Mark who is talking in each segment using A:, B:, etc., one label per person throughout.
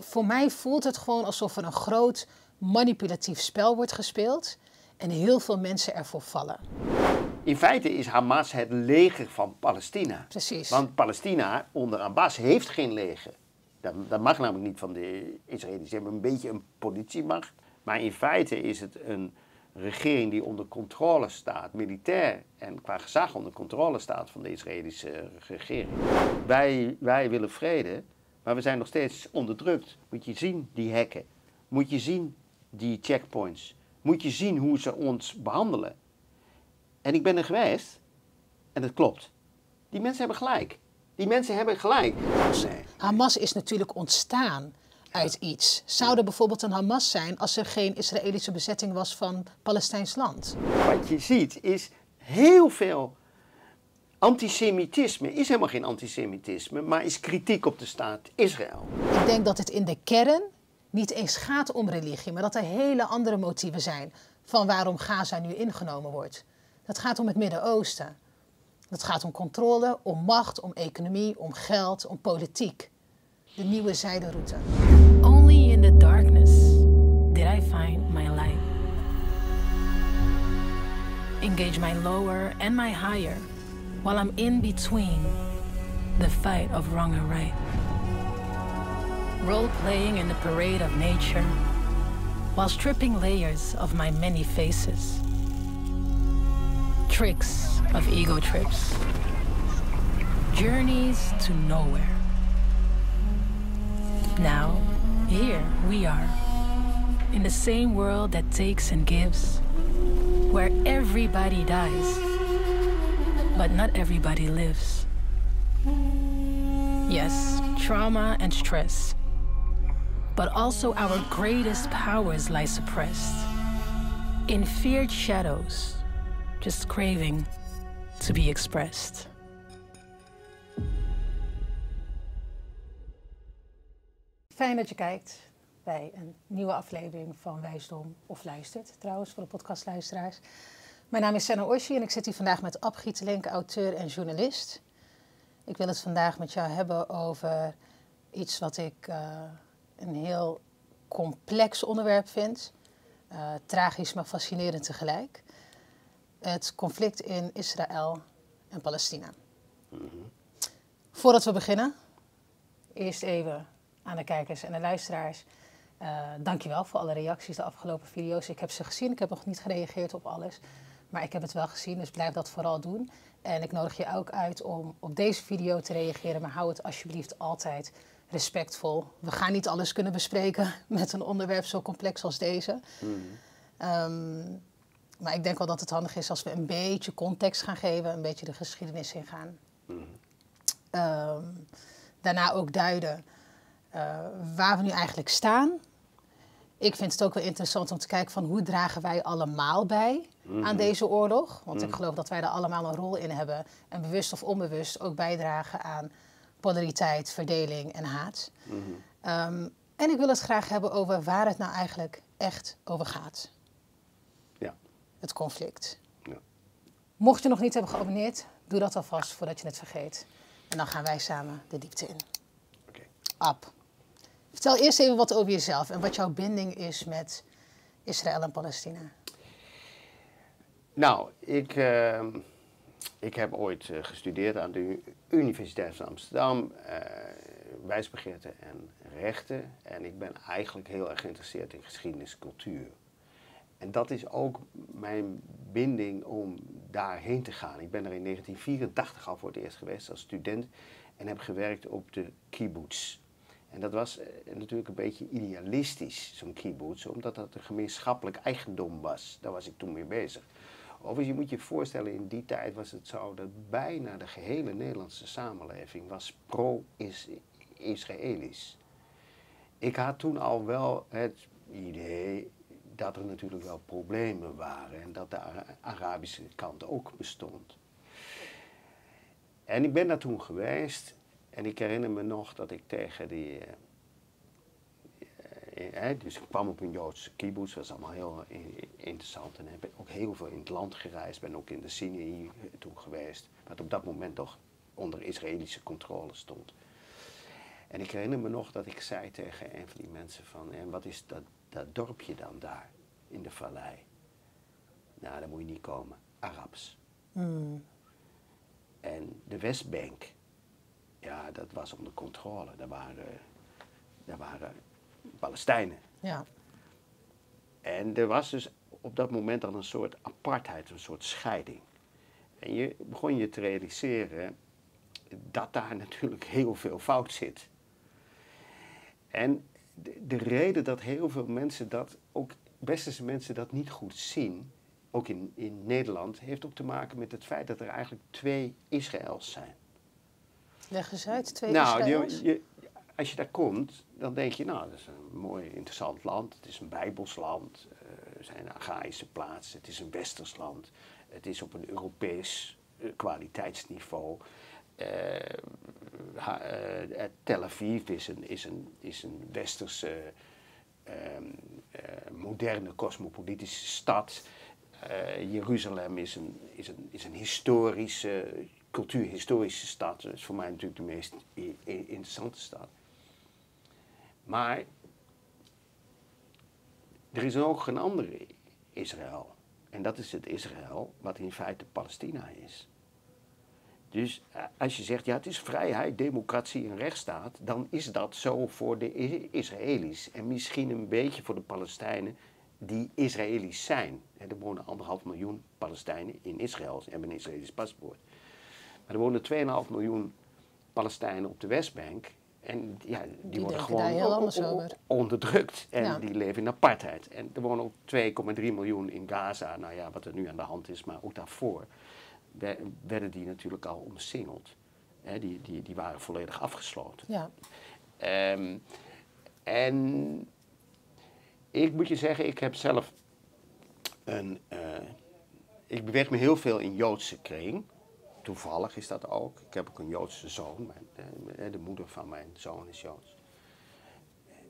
A: voor mij voelt het gewoon alsof er een groot manipulatief spel wordt gespeeld en heel veel mensen ervoor vallen.
B: In feite is Hamas het leger van Palestina.
A: Precies.
B: Want Palestina onder Abbas heeft geen leger. Dat, dat mag namelijk niet van de Israëli's. Ze hebben een beetje een politiemacht. Maar in feite is het een regering die onder controle staat, militair en qua gezag onder controle staat van de Israëlische regering. Wij, wij willen vrede, maar we zijn nog steeds onderdrukt. Moet je zien die hekken. Moet je zien die checkpoints. Moet je zien hoe ze ons behandelen. En ik ben er geweest en dat klopt. Die mensen hebben gelijk. Die mensen hebben gelijk. Nee.
A: Hamas is natuurlijk ontstaan uit iets. Zou er bijvoorbeeld een Hamas zijn als er geen Israëlische bezetting was van Palestijns land?
B: Wat je ziet is heel veel antisemitisme. Is helemaal geen antisemitisme, maar is kritiek op de staat Israël.
A: Ik denk dat het in de kern niet eens gaat om religie, maar dat er hele andere motieven zijn van waarom Gaza nu ingenomen wordt. Het gaat om het Midden-Oosten. Het gaat om controle, om macht, om economie, om geld, om politiek. De nieuwe zijderoute.
C: Only in the darkness did I find my light. Engage my lower and my higher while I'm in between the fight of wrong and right. Role playing in the parade of nature while stripping layers of my many faces. Tricks of ego trips. Journeys to nowhere. Now, here we are, in the same world that takes and gives, where everybody dies, but not everybody lives. Yes, trauma and stress, but also our greatest powers lie suppressed in feared shadows, just craving to be expressed.
A: Fijn dat je kijkt bij een nieuwe aflevering van Wijsdom of Luistert, trouwens, voor de podcastluisteraars. Mijn naam is Senna Oshi en ik zit hier vandaag met Ab Gietelink, auteur en journalist. Ik wil het vandaag met jou hebben over iets wat ik uh, een heel complex onderwerp vind. Uh, tragisch, maar fascinerend tegelijk. Het conflict in Israël en Palestina. Mm -hmm. Voordat we beginnen, eerst even aan de kijkers en de luisteraars. Uh, dankjewel voor alle reacties de afgelopen video's. Ik heb ze gezien. Ik heb nog niet gereageerd op alles. Maar ik heb het wel gezien, dus blijf dat vooral doen. En ik nodig je ook uit om op deze video te reageren. Maar hou het alsjeblieft altijd respectvol. We gaan niet alles kunnen bespreken met een onderwerp zo complex als deze. Mm. Um, maar ik denk wel dat het handig is als we een beetje context gaan geven. Een beetje de geschiedenis ingaan. Mm. Um, daarna ook duiden uh, waar we nu eigenlijk staan. Ik vind het ook wel interessant om te kijken van hoe dragen wij allemaal bij aan deze oorlog. Want mm. ik geloof dat wij er allemaal een rol in hebben. En bewust of onbewust ook bijdragen aan polariteit, verdeling en haat. Mm-hmm. Um, en ik wil het graag hebben over waar het nou eigenlijk echt over gaat.
B: Ja.
A: Het conflict.
B: Ja.
A: Mocht je nog niet hebben geabonneerd, doe dat alvast voordat je het vergeet. En dan gaan wij samen de diepte in.
B: Oké. Okay.
A: Ab. Vertel eerst even wat over jezelf en wat jouw binding is met Israël en Palestina.
B: Nou, ik, uh, ik heb ooit uh, gestudeerd aan de Universiteit van Amsterdam, uh, wijsbegeerte en rechten. En ik ben eigenlijk heel erg geïnteresseerd in geschiedenis en cultuur. En dat is ook mijn binding om daarheen te gaan. Ik ben er in 1984 al voor het eerst geweest als student en heb gewerkt op de kibbutz. En dat was eh, natuurlijk een beetje idealistisch, zo'n kibbutz, omdat dat een gemeenschappelijk eigendom was. Daar was ik toen mee bezig. Overigens, je moet je voorstellen, in die tijd was het zo dat bijna de gehele Nederlandse samenleving was pro-Israëlisch. Ik had toen al wel het idee dat er natuurlijk wel problemen waren en dat de Arabische kant ook bestond. En ik ben daar toen geweest en ik herinner me nog dat ik tegen die. Uh, uh, dus ik kwam op een Joodse kibbutz, dat was allemaal heel interessant. En heb ook heel veel in het land gereisd, ben ook in de Sinai toen geweest, wat op dat moment toch onder Israëlische controle stond. En ik herinner me nog dat ik zei tegen een van die mensen van, en wat is dat, dat dorpje dan daar in de vallei? Nou, daar moet je niet komen. Arabs.
A: Hmm.
B: En de Westbank, ja, dat was onder controle. Daar waren, daar waren Palestijnen.
A: Ja.
B: En er was dus op dat moment dan een soort apartheid, een soort scheiding. En je begon je te realiseren dat daar natuurlijk heel veel fout zit. En de, de reden dat heel veel mensen dat, ook westerse mensen dat niet goed zien, ook in, in Nederland, heeft ook te maken met het feit dat er eigenlijk twee Israëls zijn.
A: Leg eens uit, twee
B: nou,
A: Israëls.
B: je, je- als je daar komt, dan denk je, nou, dat is een mooi, interessant land. Het is een Bijbels land. eh, Er zijn agrarische plaatsen. Het is een Westers land. Het is op een Europees eh, kwaliteitsniveau. Eh, ha- Tel Aviv is een, is een, is een Westerse, ehm, eh, moderne, cosmopolitische stad. Jeruzalem is een, is, een, is een historische, cultuurhistorische stad. Dat is voor mij natuurlijk de meest interessante stad. Maar er is ook een andere Israël. En dat is het Israël wat in feite Palestina is. Dus eh, als je zegt, ja, het is vrijheid, democratie en rechtsstaat, dan is dat zo voor de Israëli's. En misschien een beetje voor de Palestijnen die Israëli's zijn. Er wonen anderhalf miljoen Palestijnen in Israël, ze hebben een Israëlisch paspoort. Maar er wonen 2,5 miljoen Palestijnen op de Westbank. En ja, die,
A: Die
B: worden gewoon onderdrukt. En
A: Ja.
B: die leven in apartheid. En er wonen ook 2,3 miljoen in Gaza. Nou ja, wat er nu aan de hand is, maar ook daarvoor we- werden die natuurlijk al omsingeld. Die, die, die waren volledig afgesloten.
A: Ja.
B: Ehm, en ik moet je zeggen, ik heb zelf een. eh, ik beweeg me heel veel in Joodse kring. Toevallig is dat ook. Ik heb ook een Joodse zoon. Mijn, de, de moeder van mijn zoon is Joods.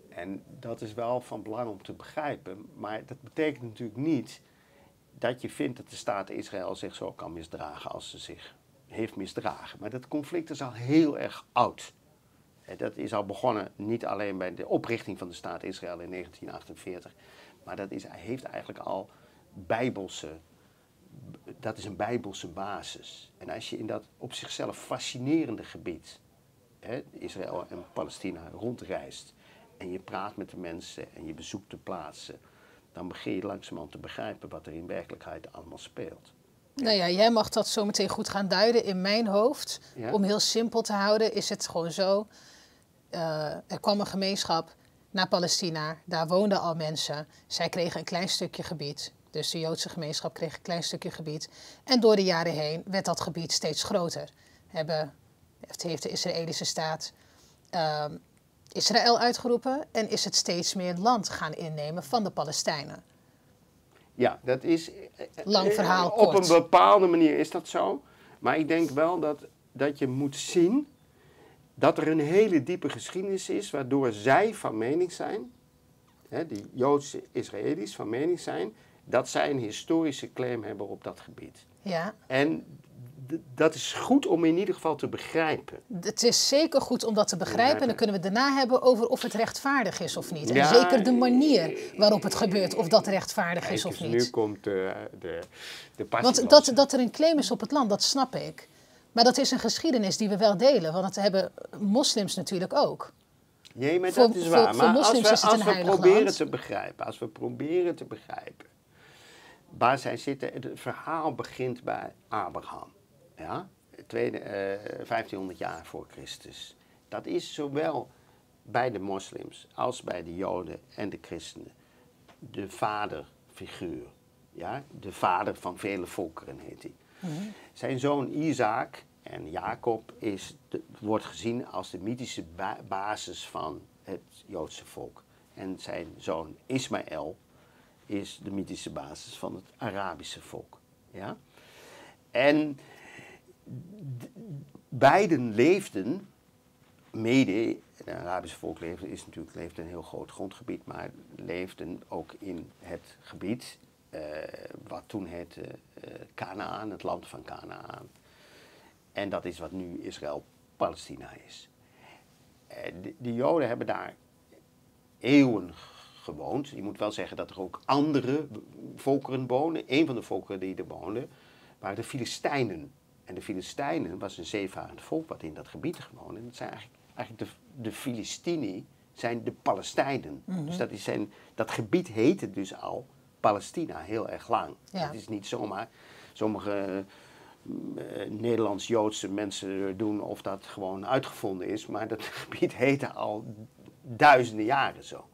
B: En dat is wel van belang om te begrijpen. Maar dat betekent natuurlijk niet dat je vindt dat de staat Israël zich zo kan misdragen als ze zich heeft misdragen. Maar dat conflict is al heel erg oud. En Dat is al begonnen niet alleen bij de oprichting van de staat Israël in 1948, maar dat is, heeft eigenlijk al bijbelse, dat is een bijbelse basis. En als je in dat op zichzelf fascinerende gebied, hè, Israël en Palestina, rondreist en je praat met de mensen en je bezoekt de plaatsen, dan begin je langzamerhand te begrijpen wat er in werkelijkheid allemaal speelt.
A: Nou ja, jij mag dat zo meteen goed gaan duiden. In mijn hoofd,
B: Ja.
A: om heel simpel te houden, is het gewoon zo. eh, er kwam een gemeenschap naar Palestina. Daar woonden al mensen. Zij kregen een klein stukje gebied. Dus de Joodse gemeenschap kreeg een klein stukje gebied. En door de jaren heen werd dat gebied steeds groter. Hebben, heeft de Israëlische staat ehm, Israël uitgeroepen en is het steeds meer land gaan innemen van de Palestijnen.
B: Ja, dat is.
A: Lang verhaal
B: Op
A: kort.
B: een bepaalde manier is dat zo. Maar ik denk wel dat, dat je moet zien dat er een hele diepe geschiedenis is waardoor zij van mening zijn, hè, die Joodse Israëli's van mening zijn, dat zij een historische claim hebben op dat gebied.
A: Ja,
B: En dat is goed om in ieder geval te begrijpen.
A: Het is zeker goed om dat te begrijpen. En dan kunnen we het daarna hebben over of het rechtvaardig is of niet. En
B: Ja,
A: zeker de manier waarop het gebeurt, of dat rechtvaardig is of niet.
B: nu komt de, de, de passie
A: Want dat, dat er een claim is op het land, dat snap ik. Maar dat is een geschiedenis die we wel delen. Want dat hebben moslims natuurlijk ook.
B: Nee, maar
A: Voor-
B: dat is waar.
A: voor
B: maar als we, als proberen
A: land.
B: te begrijpen, als we proberen te begrijpen waar zij zitten, het verhaal begint bij Abraham. Ja? Tweede, eh, 1500 jaar voor Christus. Dat is zowel bij de moslims als bij de joden en de christenen de vaderfiguur. Ja? De vader van vele volkeren heet hij. Zijn zoon Isaac en Jacob is de- wordt gezien als de mythische ba- basis van het Joodse volk. En zijn zoon Ismaël is de mythische basis van het Arabische volk. Ja? En beiden leefden mede, het Arabische volk leefde, is natuurlijk, leefde een heel groot grondgebied, maar leefden ook in het gebied eh, wat toen heette eh Canaan, het land van Canaan. En dat is wat nu Israël-Palestina is. Eh, de, de Joden hebben daar eeuwen gewoond. Je moet wel zeggen dat er ook andere volkeren wonen. Een van de volkeren die er woonden waren de Filistijnen. En de Filistijnen was een zeevarend volk wat in dat gebied gewoond. En dat zijn eigenlijk, eigenlijk de, de Filistini zijn de Palestijnen. Dus dat, is zijn, dat gebied heette dus al Palestina heel erg lang.
A: Ja.
B: Het is niet zomaar sommige eh, Nederlands-Joodse mensen doen of dat gewoon uitgevonden is, maar dat gebied heette al duizenden jaren zo.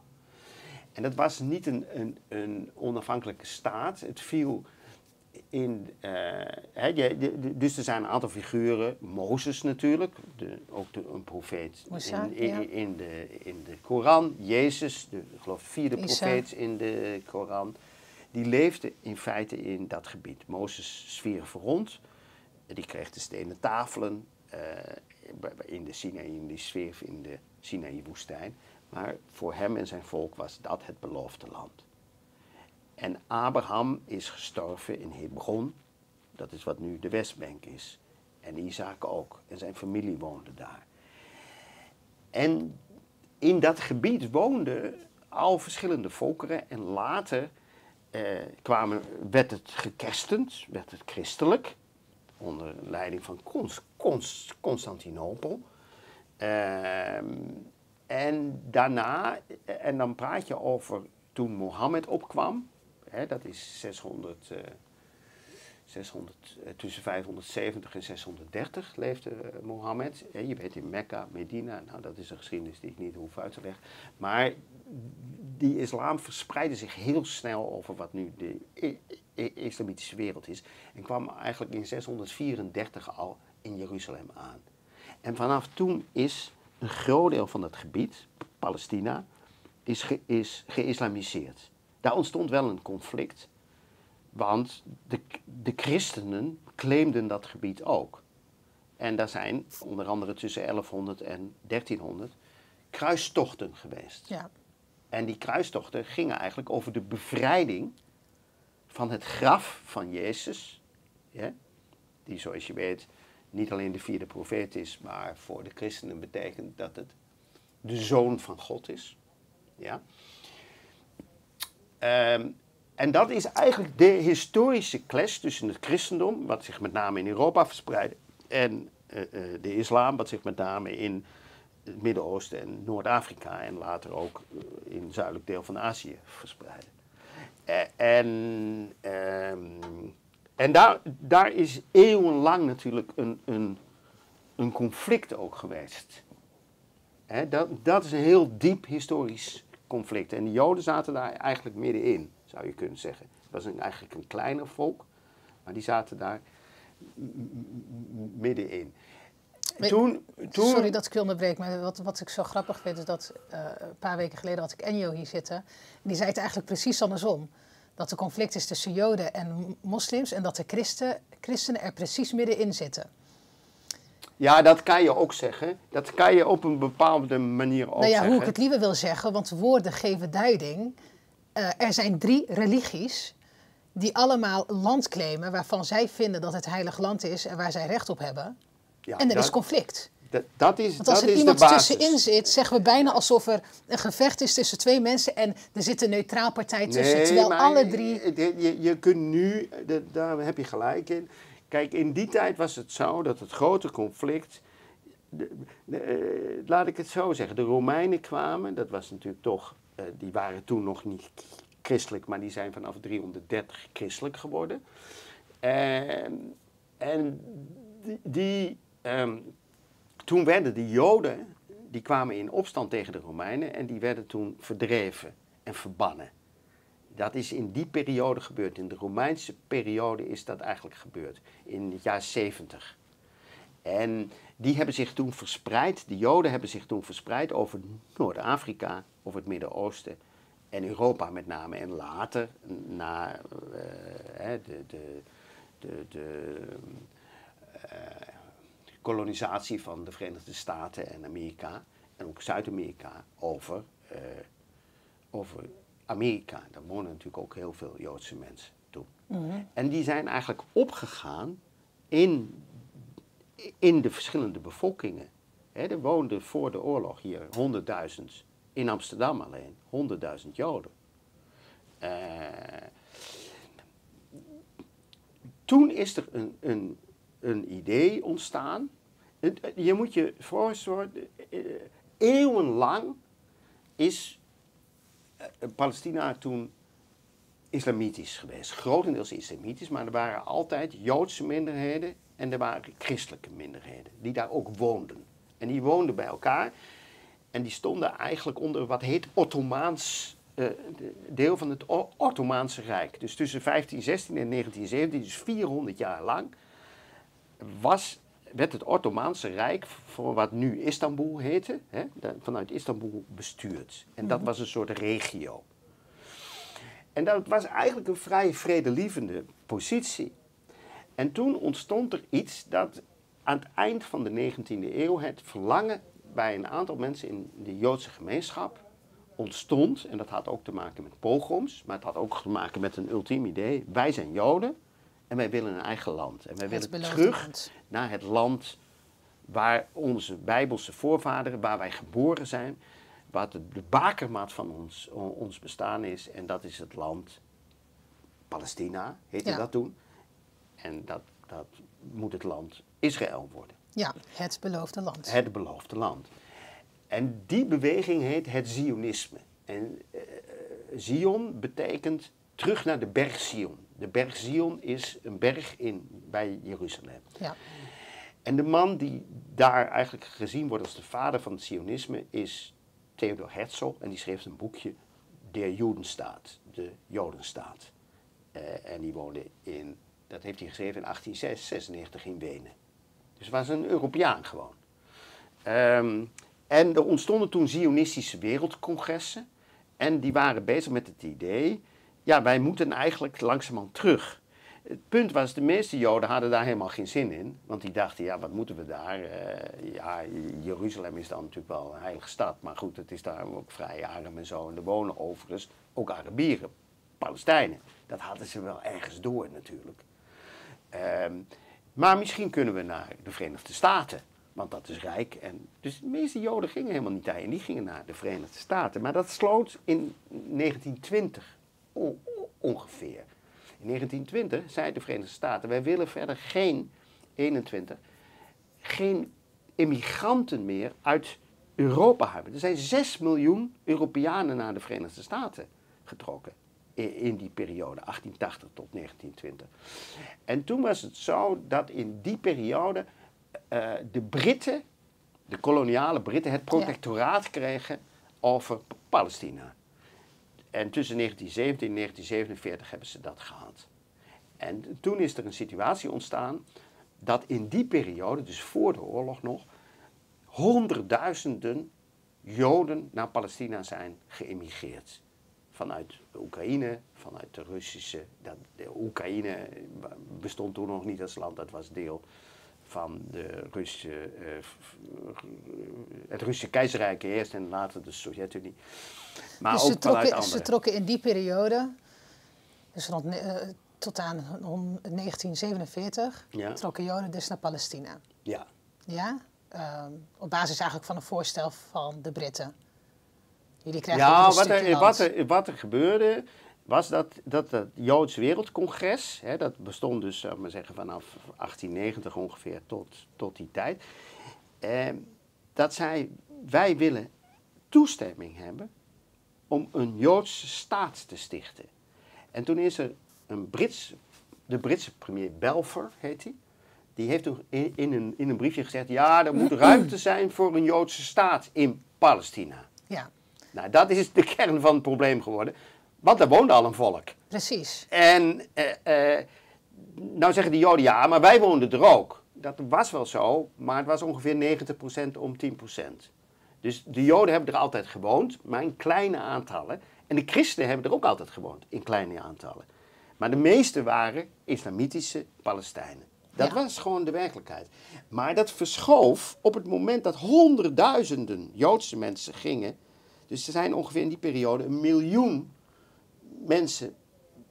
B: En dat was niet een, een, een onafhankelijke staat. Het viel in. eh, de- de- dus er zijn een aantal figuren. Mozes natuurlijk, de, ook een profeet
A: Musa,
B: in, in,
A: ja.
B: in, de, in de Koran. Jezus, de ik geloof vierde
A: Isa.
B: profeet in de Koran. Die leefde in feite in dat gebied. Mozes zwierf rond. Die kreeg de stenen tafelen eh, in de Sinaï, in die zwierf in de Sinaï-woestijn. Maar voor hem en zijn volk was dat het beloofde land. En Abraham is gestorven in Hebron. Dat is wat nu de Westbank is. En Isaac ook. En zijn familie woonde daar. En in dat gebied woonden al verschillende volkeren. En later eh, kwamen, werd het gekerstend, werd het christelijk. Onder leiding van Cons, Cons- Constantinopel. Ehm, en daarna, en dan praat je over toen Mohammed opkwam. Hè, dat is 600, eh, 600, eh, tussen 570 en 630 leefde eh, Mohammed. Je weet in Mekka, Medina, nou dat is een geschiedenis die ik niet hoef uit te leggen. Maar die islam verspreidde zich heel snel over wat nu de islamitische wereld is. En kwam eigenlijk in 634 al in Jeruzalem aan. En vanaf toen is een groot deel van het gebied, Palestina, is, ge, is geïslamiseerd. Daar ontstond wel een conflict, want de, de christenen claimden dat gebied ook. En daar zijn onder andere tussen 1100 en 1300 kruistochten geweest.
A: Ja.
B: En die kruistochten gingen eigenlijk over de bevrijding van het graf van Jezus. Ja? Die, zoals je weet, niet alleen de vierde profeet is, maar voor de christenen betekent dat het de zoon van God is. Ja? Ehm, en dat is eigenlijk de historische clash tussen het christendom, wat zich met name in Europa verspreidde, en eh, eh, de islam, wat zich met name in het Midden-Oosten en Noord-Afrika en later ook eh, in het zuidelijk deel van Azië verspreidde. En ehm, en daar, daar is eeuwenlang natuurlijk een, een, een conflict ook geweest. Dat, dat is een heel diep historisch conflict. En de Joden zaten daar eigenlijk middenin, zou je kunnen zeggen. Het was een, eigenlijk een kleiner volk, maar die zaten daar middenin. Toen, toen,
A: Sorry dat ik je onderbreek, maar wat, wat ik zo grappig vind is dat eh, een paar weken geleden had ik Enjo hier zitten. En die zei het eigenlijk precies andersom. Dat de conflict is tussen Joden en moslims en dat de christen, christenen er precies middenin zitten.
B: Ja, dat kan je ook zeggen. Dat kan je op een bepaalde manier ook
A: nou ja,
B: zeggen.
A: hoe ik het liever wil zeggen, want woorden geven duiding. Eh, er zijn drie religies die allemaal land claimen waarvan zij vinden dat het heilig land is en waar zij recht op hebben.
B: Ja,
A: en er
B: dat,
A: is conflict.
B: Dat, is,
A: Want als
B: dat
A: er
B: is
A: iemand tussenin zit, zeggen we bijna alsof er een gevecht is tussen twee mensen en er zit een neutraal partij tussen. terwijl alle drie.
B: Je, je, je kunt nu, daar heb je gelijk in. Kijk, in die tijd was het zo dat het grote conflict. de- de, eh, laat ik het zo zeggen. De Romeinen kwamen, dat was natuurlijk toch. eh, die waren toen nog niet christelijk, maar die zijn vanaf 330 christelijk geworden. En, en die. die, ehm, toen werden de Joden. die kwamen in opstand tegen de Romeinen en die werden toen verdreven en verbannen. Dat is in die periode gebeurd. In de Romeinse periode is dat eigenlijk gebeurd. In het jaar 70. En die hebben zich toen verspreid, de Joden hebben zich toen verspreid over Noord-Afrika, over het Midden-Oosten en Europa met name. En later, na eh, de, de, de, de eh, kolonisatie van de Verenigde Staten en Amerika, en ook Zuid-Amerika, over, eh, over Amerika. Daar wonen natuurlijk ook heel veel Joodse mensen toen. En die zijn eigenlijk opgegaan in, in de verschillende bevolkingen. Er woonden voor de oorlog hier 100.000, in Amsterdam alleen, 100.000 Joden. Uh, toen is er een, een, een idee ontstaan. Je moet je voorstellen, eh, eeuwenlang is eh, Palestina toen islamitisch geweest. Grotendeels islamitisch, maar er waren altijd Joodse minderheden en er waren christelijke minderheden die daar ook woonden. En die woonden bij elkaar en die stonden eigenlijk onder wat heet Ottomaans, deel van het Ottomaanse Rijk. Dus tussen 1516 en 1917, dus 400 jaar lang, was, werd het Ottomaanse Rijk, voor wat nu Istanbul heette, hè, vanuit Istanbul bestuurd. En dat mhm. was een soort regio. En dat was eigenlijk een vrij vredelievende positie. En toen ontstond er iets dat aan het eind van de 19e eeuw het verlangen bij een aantal mensen in de Joodse gemeenschap ontstond. En dat had ook te maken met pogroms, maar het had ook te maken met een ultiem idee. Wij zijn Joden en wij willen een eigen land. En wij willen terug naar het land waar onze Bijbelse voorvaderen, waar wij geboren zijn, wat de, bakermat van ons, ons bestaan is. En dat is het land Palestina, heette dat toen. En dat, dat moet het land Israël worden.
A: Ja, het beloofde land.
B: Het beloofde land. En die beweging heet het Zionisme. En uh, Zion betekent terug naar de berg Zion. De berg Zion is een berg in, bij Jeruzalem. Ja. En de man die daar eigenlijk gezien wordt als de vader van het Zionisme is Theodor Herzl. En die schreef een boekje, Der Judenstaat, de Jodenstaat. Uh, en die woonde in, dat heeft hij geschreven in 1896 in Wenen. Dus was een Europeaan gewoon. Ehm, en er ontstonden toen Zionistische wereldcongressen. En die waren bezig met het idee, ja, wij moeten eigenlijk langzamerhand terug. Het punt was, de meeste Joden hadden daar helemaal geen zin in. Want die dachten, ja, wat moeten we daar? Uh, ja, Jeruzalem is dan natuurlijk wel een heilige stad. Maar goed, het is daar ook vrij arm en zo. En er wonen overigens ook Arabieren, Palestijnen. Dat hadden ze wel ergens door natuurlijk. Um, maar misschien kunnen we naar de Verenigde Staten, want dat is rijk. En dus de meeste Joden gingen helemaal niet daarheen, die gingen naar de Verenigde Staten. Maar dat sloot in 1920 ongeveer. In 1920 zei de Verenigde Staten, wij willen verder geen 21, geen immigranten meer uit Europa hebben. Er zijn 6 miljoen Europeanen naar de Verenigde Staten getrokken in die periode, 1880 tot 1920. En toen was het zo dat in die periode uh, de Britten, de koloniale Britten, het protectoraat kregen over Palestina. En tussen 1917 en 1947 hebben ze dat gehad. En toen is er een situatie ontstaan dat in die periode, dus voor de oorlog nog, honderdduizenden Joden naar Palestina zijn geëmigreerd vanuit Oekraïne, vanuit de Russische. De Oekraïne bestond toen nog niet als land, dat was deel van de Russische, uh, het Russische keizerrijk eerst en later de Sovjet-Unie.
A: Maar dus ook ze, trokken, ze trokken in die periode, dus rond, uh, tot aan 1947, ja. trokken Joden dus naar Palestina.
B: Ja.
A: Ja? Uh, op basis eigenlijk van een voorstel van de Britten
B: ja, wat er, wat, er, wat er gebeurde was dat, dat het Joods Wereldcongres, hè, dat bestond dus zou maar zeggen, vanaf 1890 ongeveer tot, tot die tijd, eh, dat zei wij willen toestemming hebben om een Joodse staat te stichten. En toen is er een Brits, de Britse premier Balfour heet hij, die heeft toen in, in, een, in een briefje gezegd, ja, er moet ruimte zijn voor een Joodse staat in Palestina.
A: Ja.
B: Nou, dat is de kern van het probleem geworden. Want daar woonde al een volk.
A: Precies.
B: En uh, nou zeggen die Joden, ja, maar wij woonden er ook. Dat was wel zo, maar het was ongeveer 90% om 10%. Dus de Joden hebben er altijd gewoond, maar in kleine aantallen. En de christenen hebben er ook altijd gewoond, in kleine aantallen. Maar de meeste waren islamitische Palestijnen. Dat was gewoon de werkelijkheid. Maar dat verschoof op het moment dat honderdduizenden Joodse mensen gingen dus er zijn ongeveer in die periode een miljoen mensen,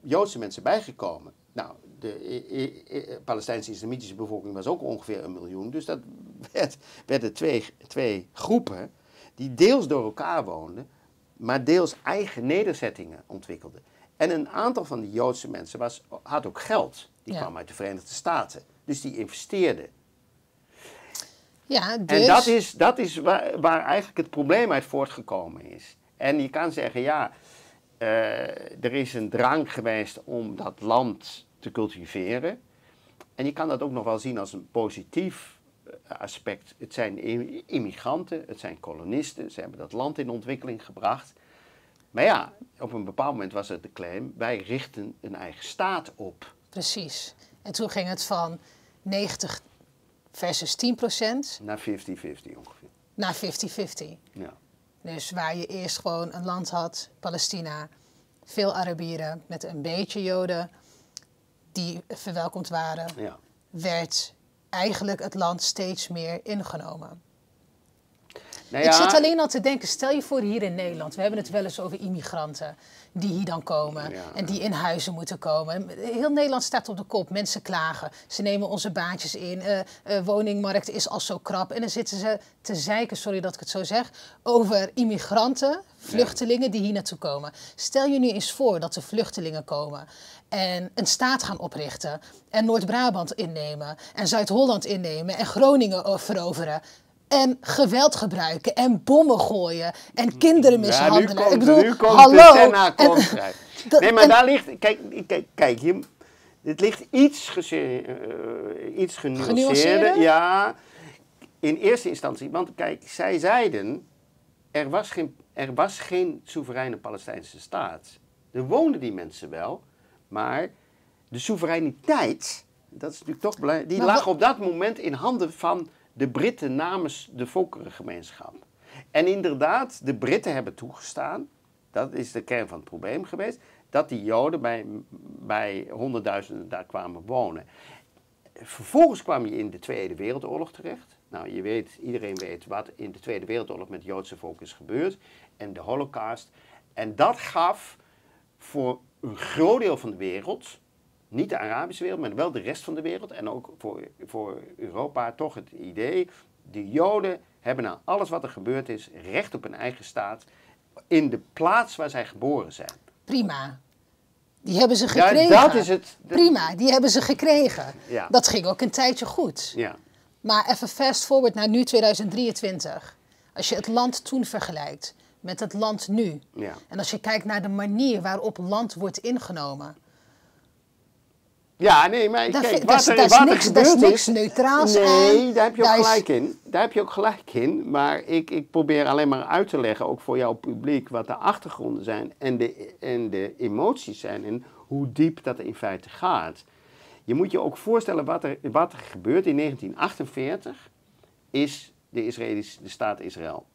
B: Joodse mensen bijgekomen. Nou, de Palestijnse islamitische bevolking was ook ongeveer een miljoen. Dus dat werd, werden twee, twee groepen die deels door elkaar woonden, maar deels eigen nederzettingen ontwikkelden. En een aantal van die Joodse mensen was, had ook geld. Die
A: Ja.
B: kwam uit de Verenigde Staten. Dus die investeerden.
A: Ja, dus...
B: En dat is, dat is waar, waar eigenlijk het probleem uit voortgekomen is. En je kan zeggen, ja, er is een drang geweest om dat land te cultiveren. En je kan dat ook nog wel zien als een positief eh, aspect. Het zijn immigranten, het zijn kolonisten, ze hebben dat land in ontwikkeling gebracht. Maar ja, op een bepaald moment was het de claim, wij richten een eigen staat op.
A: Precies. En toen ging het van 90 versus 10 procent
B: Naar 50-50 ongeveer.
A: naar 50-50.
B: Ja.
A: Dus waar je eerst gewoon een land had, Palestina, veel Arabieren met een beetje Joden die verwelkomd waren,
B: Ja.
A: werd eigenlijk het land steeds meer ingenomen.
B: Nou
A: Ik
B: ja,
A: zit alleen al te denken, stel je voor hier in Nederland, we hebben het wel eens over immigranten die hier dan komen
B: Ja.
A: en die in huizen moeten komen. Heel Nederland staat op de kop, mensen klagen, ze nemen onze baantjes in, eh, woningmarkt is al zo krap. En dan zitten ze te zeiken, sorry dat ik het zo zeg, over immigranten, vluchtelingen die hier naartoe komen. Stel je nu eens voor dat er vluchtelingen komen en een staat gaan oprichten en Noord-Brabant innemen en Zuid-Holland innemen en Groningen veroveren. En geweld gebruiken en bommen gooien en kinderen
B: Ja,
A: mishandelen.
B: nu komt,
A: ik bedoel, hallo. En-
B: Nee, maar
A: en-
B: daar ligt, kijk, kijk, kijk je, het ligt iets, gese- eh, iets genuanceerder. Ja, in eerste instantie. Want kijk, zij zeiden, er was geen, er was geen soevereine Palestijnse staat. Er woonden die mensen wel, maar de soevereiniteit, dat is natuurlijk toch belangrijk, die
A: Maar
B: lag op dat moment in handen van de Britten namens de volkerengemeenschap. En inderdaad, de Britten hebben toegestaan, dat is de kern van het probleem geweest, dat die Joden bij, bij honderdduizenden daar kwamen wonen. Vervolgens kwam je in de Tweede Wereldoorlog terecht. Nou, je weet, iedereen weet wat in de Tweede Wereldoorlog met het Joodse volk is gebeurd. En de Holocaust. En dat gaf voor een groot deel van de wereld, niet de Arabische wereld, maar wel de rest van de wereld. En ook voor, voor Europa toch het idee, de Joden hebben na alles wat er gebeurd is, recht op een eigen staat. In de plaats waar zij geboren zijn.
A: Prima. Die hebben ze
B: Ja,
A: gekregen.
B: dat is het. dat-
A: Prima, die hebben ze gekregen.
B: Ja.
A: Dat ging ook een tijdje goed.
B: Ja.
A: Maar even fast forward naar nu 2023. Als je het land toen vergelijkt met het land nu.
B: Ja.
A: En als je kijkt naar de manier waarop land wordt ingenomen.
B: Ja, nee, maar kijk, wat er,
A: is- daar is
B: wat er
A: niks- daar is niks neutraals
B: Nee, daar heb je ook
A: is-
B: gelijk in. Daar heb je ook gelijk in. Maar ik, ik probeer alleen maar uit te leggen, ook voor jouw publiek, wat de achtergronden zijn en de, en de emoties zijn en hoe diep dat in feite gaat. Je moet je ook voorstellen wat er, wat er gebeurt. In 1948 is de, Israëlische, de staat Israël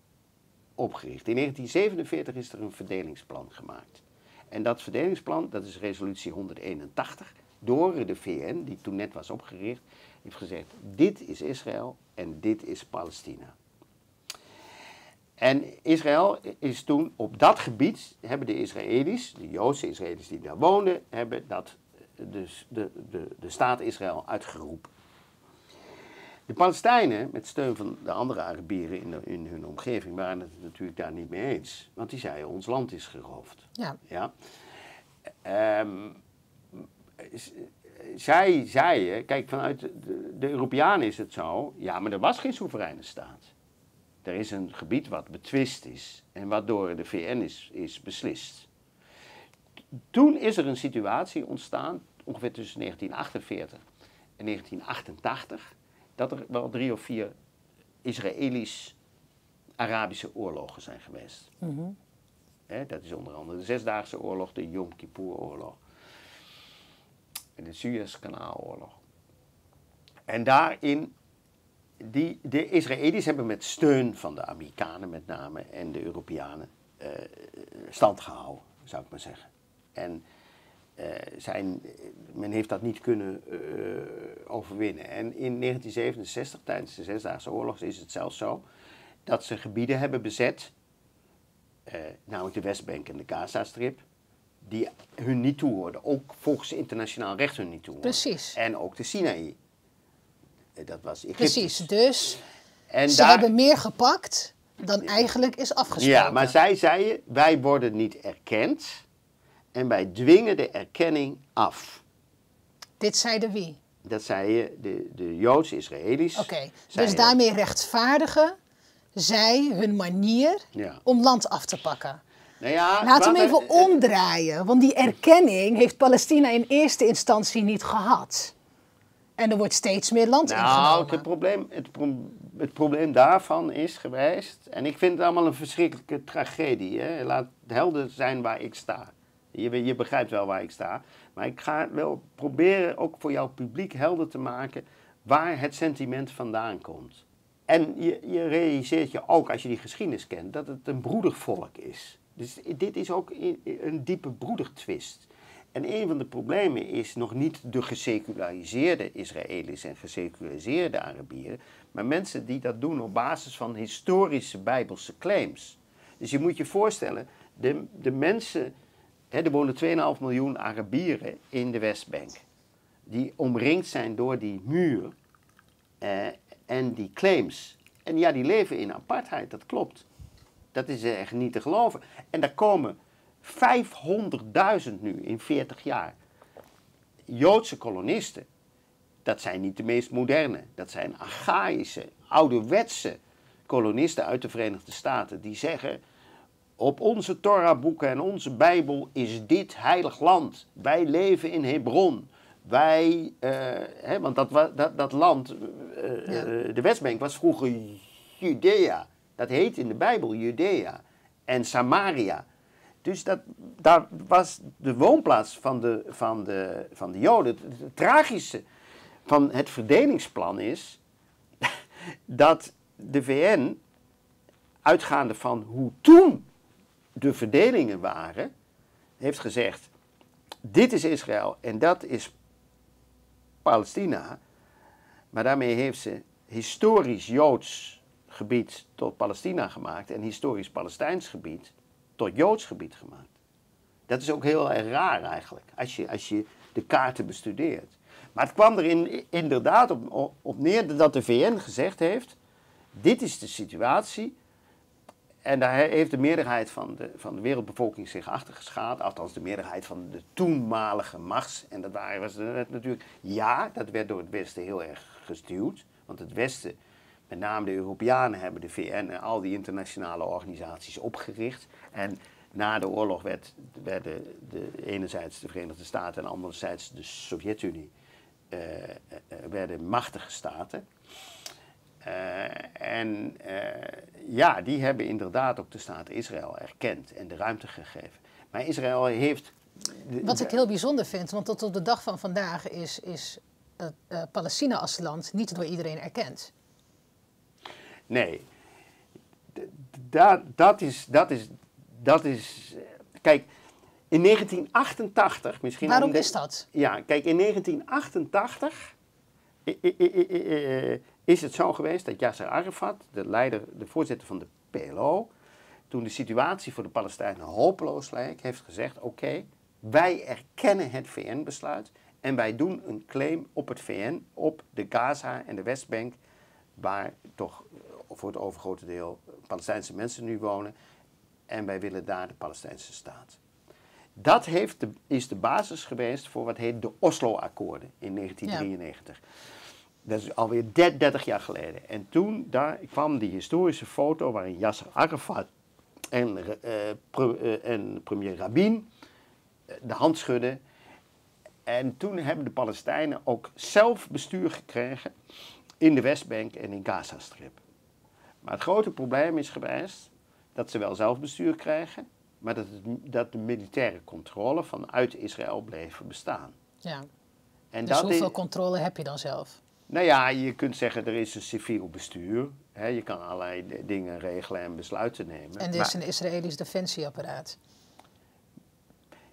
B: opgericht. In 1947 is er een verdelingsplan gemaakt. En dat verdelingsplan, dat is resolutie 181, door de VN, die toen net was opgericht, heeft gezegd, dit is Israël en dit is Palestina. En Israël is toen op dat gebied, hebben de Israëli's, de Joodse Israëli's die daar woonden, hebben dat, dus de, de, de staat Israël uitgeroepen. De Palestijnen, met steun van de andere Arabieren in, de- in hun omgeving, waren het natuurlijk daar niet mee eens. Want die zeiden, ons land is geroofd.
A: Ja,
B: Ja. Ehm, zij zeiden, kijk, vanuit de, de, Europeanen is het zo, ja, maar er was geen soevereine staat. Er is een gebied wat betwist is en wat door de VN is, is beslist. Toen is er een situatie ontstaan, ongeveer tussen 1948 en 1988, dat er wel drie of vier Israëlisch-Arabische oorlogen zijn geweest. Hè, dat is onder andere de Zesdaagse Oorlog, de Yom Kippur-oorlog. En de Suezkanaaloorlog. En daarin, die, de Israëli's hebben met steun van de Amerikanen met name en de Europeanen eh, stand gehouden, zou ik maar zeggen. En eh, zijn, men heeft dat niet kunnen eh, overwinnen. En in 1967, tijdens de Zesdaagse Oorlog, is het zelfs zo dat ze gebieden hebben bezet namelijk de Westbank en de Gaza-strip, die hun niet toehoorden. Ook volgens internationaal recht hun niet toehoorden.
A: Precies.
B: En ook de Sinaï. Eh, Dat was Egypte.
A: Precies, dus
B: En
A: ze
B: daar,
A: hebben meer gepakt dan eigenlijk is afgesproken.
B: ja, maar zij zeiden, wij worden niet erkend en wij dwingen de erkenning af.
A: Dit zeiden wie?
B: Dat zeiden de, de Joodse Israëli's.
A: Oké, dus daarmee rechtvaardigen zij hun manier
B: Ja.
A: om land af te pakken.
B: Nou ja,
A: we hem even omdraaien, want die erkenning heeft Palestina in eerste instantie niet gehad. En er wordt steeds meer land
B: Nou,
A: ingenomen.
B: het probleem, het, pro- het probleem daarvan is geweest, en ik vind het allemaal een verschrikkelijke tragedie. Hè? Laat helder zijn waar ik sta. Je, je begrijpt wel waar ik sta. Maar ik ga wel proberen ook voor jouw publiek helder te maken waar het sentiment vandaan komt. En je, je realiseert je ook, als je die geschiedenis kent, dat het een broedervolk is. Dus dit is ook een diepe broedertwist. En een van de problemen is nog niet de geseculariseerde Israëli's en geseculariseerde Arabieren, maar mensen die dat doen op basis van historische bijbelse claims. Dus je moet je voorstellen, de, de mensen, hè, er wonen 2,5 miljoen Arabieren in de Westbank, die omringd zijn door die muur eh, en die claims. En ja, die leven in apartheid, dat klopt. Dat is echt niet te geloven. En daar komen 500.000 nu in 40 jaar. Joodse kolonisten. Dat zijn niet de meest moderne. Dat zijn archaïsche, ouderwetse kolonisten uit de Verenigde Staten. Die zeggen, op onze Torah-boeken en onze Bijbel is dit heilig land. Wij leven in Hebron. Wij, eh, hè, want dat, dat, dat land, eh,
A: Ja.
B: eh, de Westbank was vroeger Judea. Dat heet in de Bijbel Judea. En Samaria. Dus dat, daar was de woonplaats van de, van de, van de Joden. Het, het tragische van het verdelingsplan is dat de VN, uitgaande van hoe toen de verdelingen waren, heeft gezegd: dit is Israël en dat is Palestina. Maar daarmee heeft ze historisch Joods gebied tot Palestina gemaakt en historisch Palestijns gebied tot Joods gebied gemaakt. Dat is ook heel erg raar eigenlijk, als je, als je de kaarten bestudeert. Maar het kwam er in, inderdaad op, op neer dat de VN gezegd heeft: dit is de situatie. En daar heeft de meerderheid van de, van de wereldbevolking zich achter geschaard. Althans, de meerderheid van de toenmalige machts. En dat was natuurlijk. Ja, dat werd door het Westen heel erg gestuurd. Want het Westen, met name de Europeanen, hebben de VN en al die internationale organisaties opgericht. En na de oorlog werd, werden de, enerzijds de Verenigde Staten en anderzijds de Sovjet-Unie eh, eh, werden machtige staten. Eh, en eh, ja, die hebben inderdaad ook de staat Israël erkend en de ruimte gegeven. Maar Israël heeft. de-
A: Wat ik heel bijzonder vind, want tot op de dag van vandaag is, is eh, eh, Palestina als land niet door iedereen erkend.
B: Nee. D- da- dat is. Dat is, dat is kijk, in 1988 misschien.
A: Waarom
B: de-
A: is dat?
B: Ja, kijk, in 1988 i- i- i- i- i- is het zo geweest dat Yasser Arafat, de leider, de voorzitter van de PLO, toen de situatie voor de Palestijnen hopeloos leek, heeft gezegd: Oké, wij erkennen het VN-besluit en wij doen een claim op het VN, op de Gaza en de Westbank, waar toch voor het overgrote deel Palestijnse mensen nu wonen. En wij willen daar de Palestijnse staat. Dat heeft de, is de basis geweest voor wat heet de Oslo-akkoorden in 1993. Dat is alweer 30 jaar geleden. En toen daar kwam die historische foto waarin Yasser Arafat en, eh, pre- eh, en premier Rabin eh, de hand schudden. En toen hebben de Palestijnen ook zelf bestuur gekregen in de Westbank en in Gaza-strip. Maar het grote probleem is geweest dat ze wel zelfbestuur krijgen, maar dat, het, dat de militaire controle vanuit Israël bleef bestaan.
A: Ja.
B: En
A: Dus
B: dat
A: hoeveel
B: is,
A: controle heb je dan zelf?
B: nou ja, je kunt zeggen er is een civiel bestuur. Hè, je kan allerlei dingen regelen en besluiten nemen.
A: En er
B: Maar-
A: is een Israëlisch defensieapparaat.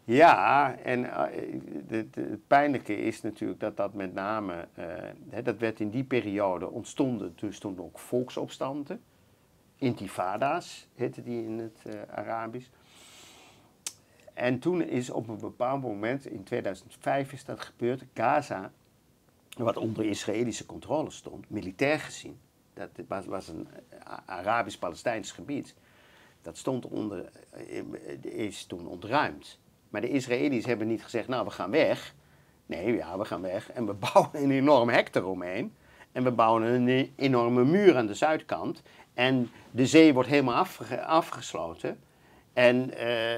B: Ja, en eh, het pijnlijke is natuurlijk dat dat met name, eh, dat werd in die periode ontstonden, toen stonden ook volksopstanden, intifada's heette die in het eh, Arabisch. En toen is op een bepaald moment, in 2005 is dat gebeurd, Gaza, wat onder Israëlische controle stond, militair gezien. Dat was, was een Arabisch-Palestijns gebied. Dat stond onder, is toen ontruimd. Maar de Israëli's hebben niet gezegd, nou we gaan weg. Nee, ja, we gaan weg. En we bouwen een enorm hek eromheen. En we bouwen een enorme muur aan de zuidkant. En de zee wordt helemaal afgesloten. En uh,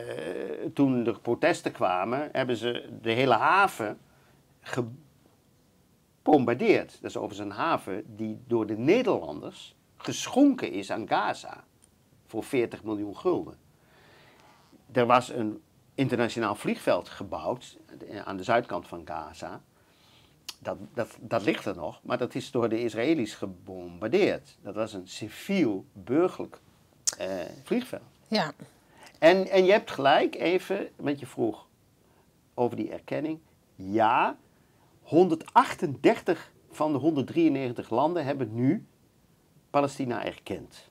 B: toen er protesten kwamen, hebben ze de hele haven gebombardeerd. Dat is overigens een haven die door de Nederlanders geschonken is aan Gaza. Voor 40 miljoen gulden. Er was een internationaal vliegveld gebouwd aan de zuidkant van Gaza. Dat, dat, dat ligt er nog, maar dat is door de Israëli's gebombardeerd. Dat was een civiel, burgerlijk eh, vliegveld.
A: Ja.
B: En, en je hebt gelijk even, want je vroeg over die erkenning. Ja, 138 van de 193 landen hebben nu Palestina erkend.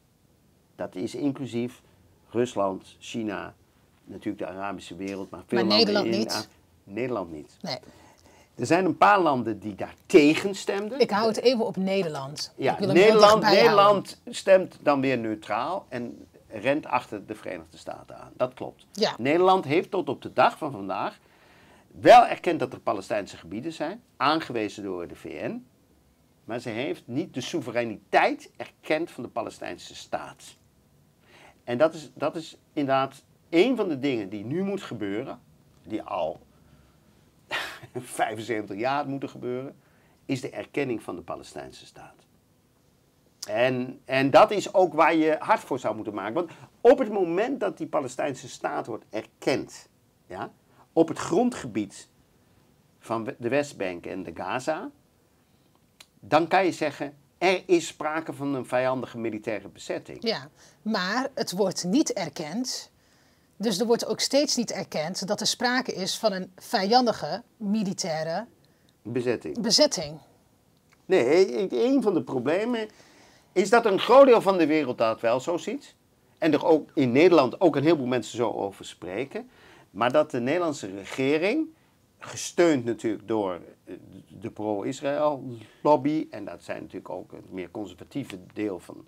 B: Dat is inclusief Rusland, China, natuurlijk de Arabische wereld, maar veel
A: maar Nederland niet.
B: Nederland niet.
A: Nee.
B: Er zijn een paar landen die daar tegen stemden.
A: Ik hou het even op Nederland.
B: Ja, Nederland, Nederland stemt dan weer neutraal en rent achter de Verenigde Staten aan. Dat klopt.
A: Ja.
B: Nederland heeft tot op de dag van vandaag wel erkend dat er Palestijnse gebieden zijn, aangewezen door de VN, maar ze heeft niet de soevereiniteit erkend van de Palestijnse staat. En dat is, dat is inderdaad een van de dingen die nu moet gebeuren, die al 75 jaar moeten gebeuren, is de erkenning van de Palestijnse staat. En, en dat is ook waar je hard voor zou moeten maken. Want op het moment dat die Palestijnse staat wordt erkend, ja, op het grondgebied van de Westbank en de Gaza, dan kan je zeggen, er is sprake van een vijandige militaire bezetting.
A: Ja, maar het wordt niet erkend. Dus er wordt ook steeds niet erkend dat er sprake is van een vijandige militaire
B: bezetting.
A: bezetting.
B: Nee, een van de problemen is dat een groot deel van de wereld dat wel zo ziet. En er ook in Nederland ook een heleboel mensen zo over spreken. Maar dat de Nederlandse regering, gesteund natuurlijk door de pro-Israël lobby, en dat zijn natuurlijk ook het meer conservatieve deel van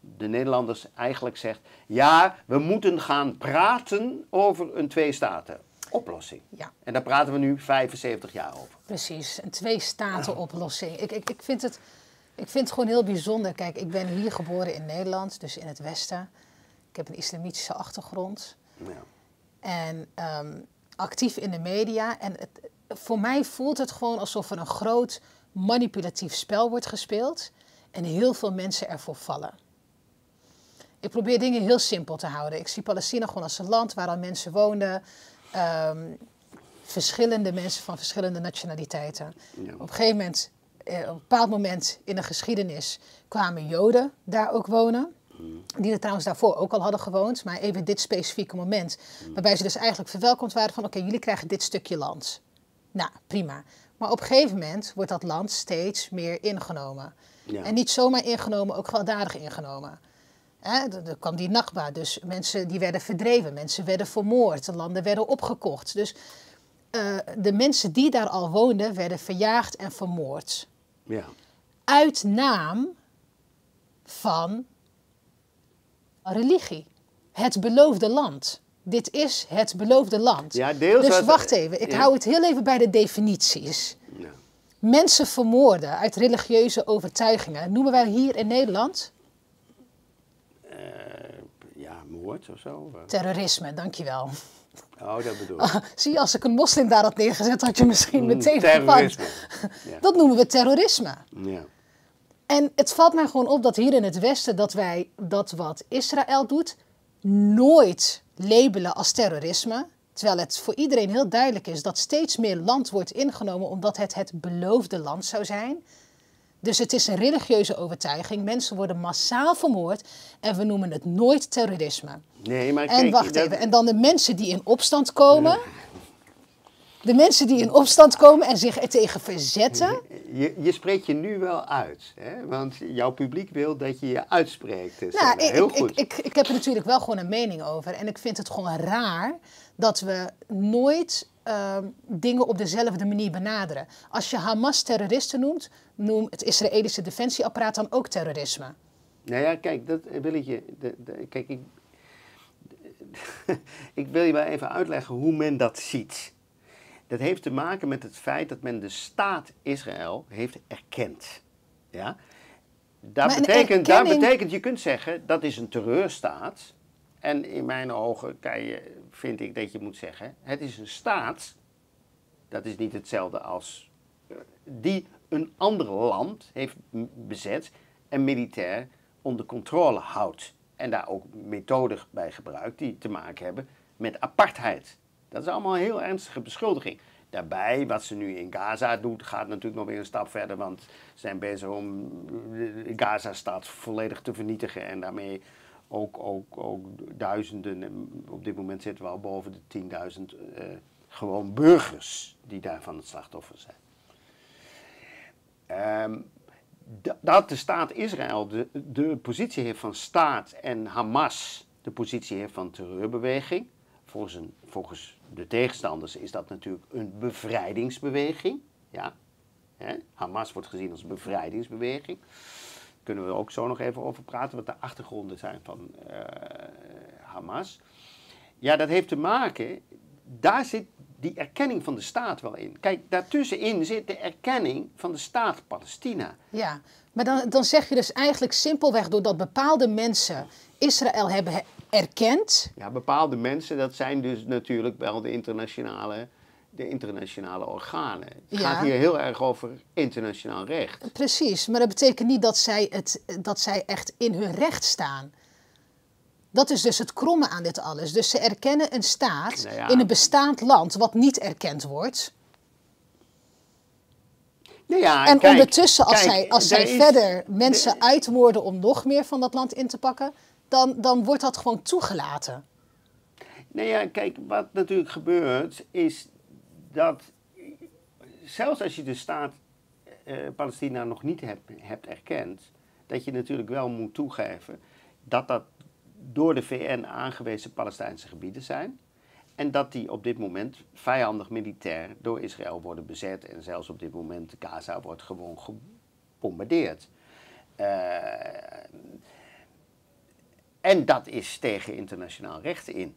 B: de Nederlanders, eigenlijk zegt: ja, we moeten gaan praten over een twee-staten oplossing.
A: Ja.
B: En daar praten we nu 75 jaar over.
A: Precies, een twee-staten oplossing. Ik, ik, ik vind het ik vind het gewoon heel bijzonder. Kijk, ik ben hier geboren in Nederland, dus in het Westen. Ik heb een islamitische achtergrond.
B: Ja.
A: En um, actief in de media. En het, voor mij voelt het gewoon alsof er een groot manipulatief spel wordt gespeeld. En heel veel mensen ervoor vallen. Ik probeer dingen heel simpel te houden. Ik zie Palestina gewoon als een land waar al mensen woonden. Um, verschillende mensen van verschillende nationaliteiten.
B: Ja.
A: Op een gegeven moment eh, op een bepaald moment in de geschiedenis kwamen Joden daar ook wonen. Die er trouwens daarvoor ook al hadden gewoond. Maar even dit specifieke moment. Waarbij ze dus eigenlijk verwelkomd waren van... oké, jullie krijgen dit stukje land. Nou, prima. Maar op een gegeven moment wordt dat land steeds meer ingenomen.
B: Ja.
A: En niet zomaar ingenomen, ook gewelddadig ingenomen. Hè, er kwam die Nakba, dus mensen die werden verdreven. Mensen werden vermoord, de landen werden opgekocht. Dus uh, de mensen die daar al woonden, werden verjaagd en vermoord.
B: Ja.
A: Uit naam van religie. Het beloofde land. Dit is het beloofde land.
B: Ja, deels
A: dus wacht even, ik
B: ja.
A: hou het heel even bij de definities.
B: Ja.
A: Mensen vermoorden uit religieuze overtuigingen noemen wij hier in Nederland
B: Eh, ja, moord of zo. eh.
A: terrorisme, dankjewel.
B: Oh, dat bedoel ik.
A: Zie als ik een moslim daar had neergezet, had je misschien meteen
B: Mm, Terrorisme.
A: verpand.
B: Ja.
A: Dat noemen we terrorisme.
B: Ja.
A: En het valt mij gewoon op dat hier in het Westen dat wij dat wat Israël doet nooit labelen als terrorisme. Terwijl het voor iedereen heel duidelijk is dat steeds meer land wordt ingenomen omdat het het beloofde land zou zijn. Dus het is een religieuze overtuiging. Mensen worden massaal vermoord en we noemen het nooit terrorisme.
B: Nee, maar
A: En
B: kijk,
A: wacht
B: dat-
A: even, en dan de mensen die in opstand komen. De mensen die in opstand komen en zich er tegen verzetten.
B: Je, je spreekt je nu wel uit, hè? want jouw publiek wil dat je je uitspreekt. Dus
A: Nou, ik,
B: heel goed.
A: ik, ik, ik heb er natuurlijk wel gewoon een mening over. En ik vind het gewoon raar dat we nooit ehm, dingen op dezelfde manier benaderen. Als je Hamas terroristen noemt, noem het Israëlische defensieapparaat dan ook terrorisme.
B: Nou ja, kijk, dat wil ik je. De, de, kijk, ik, ik wil je wel even uitleggen hoe men dat ziet. Dat heeft te maken met het feit dat men de staat Israël heeft erkend. Ja? Dat betekent, dat betekent, je kunt zeggen, dat is een terreurstaat. En in mijn ogen kan je, vind ik dat je moet zeggen, het is een staat, dat is niet hetzelfde als, eh, die een ander land heeft bezet en militair onder controle houdt. En daar ook methoden bij gebruikt die te maken hebben met apartheid. Dat is allemaal een heel ernstige beschuldiging. Daarbij, wat ze nu in Gaza doet, gaat natuurlijk nog weer een stap verder. Want ze zijn bezig om de Gaza-stad volledig te vernietigen. En daarmee ook, ook, ook duizenden, op dit moment zitten we al boven de 10.000 uh, gewoon burgers die daarvan het slachtoffer zijn. Um, dat de staat Israël de, positie heeft van staat en Hamas de positie heeft van terreurbeweging. Volgens, volgens de tegenstanders is dat natuurlijk een bevrijdingsbeweging. Ja. Hamas wordt gezien als bevrijdingsbeweging. Kunnen we ook zo nog even over praten, wat de achtergronden zijn van uh, Hamas. Ja, dat heeft te maken, daar zit die erkenning van de staat wel in. Kijk, daartussenin zit de erkenning van de staat Palestina.
A: Ja, maar dan, dan zeg je dus eigenlijk simpelweg doordat bepaalde mensen Israël hebben erkend.
B: Ja, bepaalde mensen, dat zijn dus natuurlijk wel de internationale, de internationale organen. Het gaat hier heel erg over internationaal recht.
A: Precies, maar dat betekent niet dat zij, het, dat zij echt in hun recht staan. Dat is dus het kromme aan dit alles. Dus ze erkennen een staat nou in een bestaand land wat niet erkend wordt.
B: Nou ja,
A: en ondertussen, als zij, als zij verder mensen de, uitmoorden om nog meer van dat land in te pakken, dan, dan wordt dat gewoon toegelaten.
B: Nou ja, kijk, wat natuurlijk gebeurt is dat zelfs als je de staat eh, Palestina nog niet hebt, erkend, dat je natuurlijk wel moet toegeven dat dat door de VN aangewezen Palestijnse gebieden zijn. En dat die op dit moment vijandig militair door Israël worden bezet. En zelfs op dit moment Gaza wordt gewoon gebombardeerd. Uh, en dat is tegen internationaal recht in.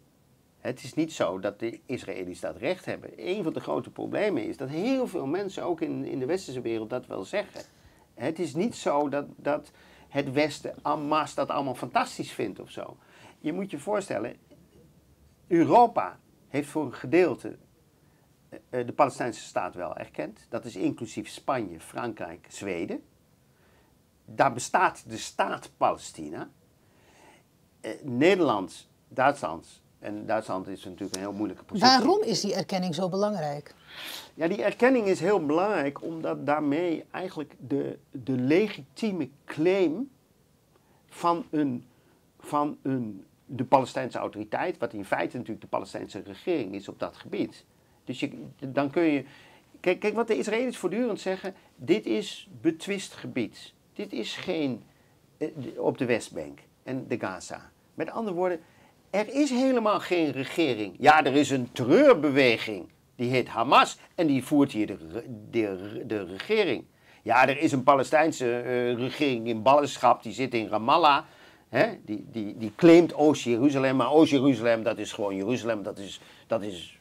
B: Het is niet zo dat de Israëli's dat recht hebben. Een van de grote problemen is dat heel veel mensen, ook in, in de westerse wereld, dat wel zeggen. Het is niet zo dat, dat het Westen Hamas dat allemaal fantastisch vindt of zo. Je moet je voorstellen, Europa heeft voor een gedeelte eh, eh, de Palestijnse staat wel erkend. Dat is inclusief Spanje, Frankrijk, Zweden. Daar bestaat de staat Palestina. Eh, Nederland, Duitsland. En Duitsland is natuurlijk een heel moeilijke positie.
A: Waarom is die erkenning zo belangrijk?
B: Ja, die erkenning is heel belangrijk omdat daarmee eigenlijk de, de legitieme claim van, een, van een, de Palestijnse autoriteit, wat in feite natuurlijk de Palestijnse regering is op dat gebied. Dus je, dan kun je. Kijk, kijk, wat de Israëli's voortdurend zeggen: dit is betwist gebied. Dit is geen eh, op de Westbank en de Gaza. Met andere woorden, er is helemaal geen regering. Ja, er is een terreurbeweging. Die heet Hamas en die voert hier de, de, de regering. Ja, er is een Palestijnse uh, regering in ballingschap, die zit in Ramallah. Hè? Die, die, die claimt Oost-Jeruzalem, maar Oost-Jeruzalem, dat is gewoon Jeruzalem, dat is, dat is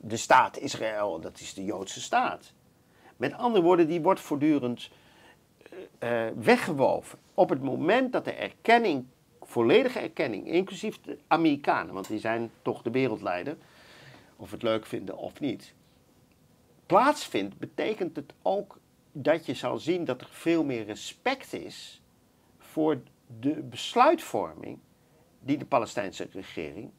B: de staat Israël, dat is de Joodse staat. Met andere woorden, die wordt voortdurend uh, weggewoven. Op het moment dat de erkenning, volledige erkenning, inclusief de Amerikanen, want die zijn toch de wereldleider, of het leuk vinden of niet, plaatsvindt, betekent het ook dat je zal zien dat er veel meer respect is voor de besluitvorming die de Palestijnse regering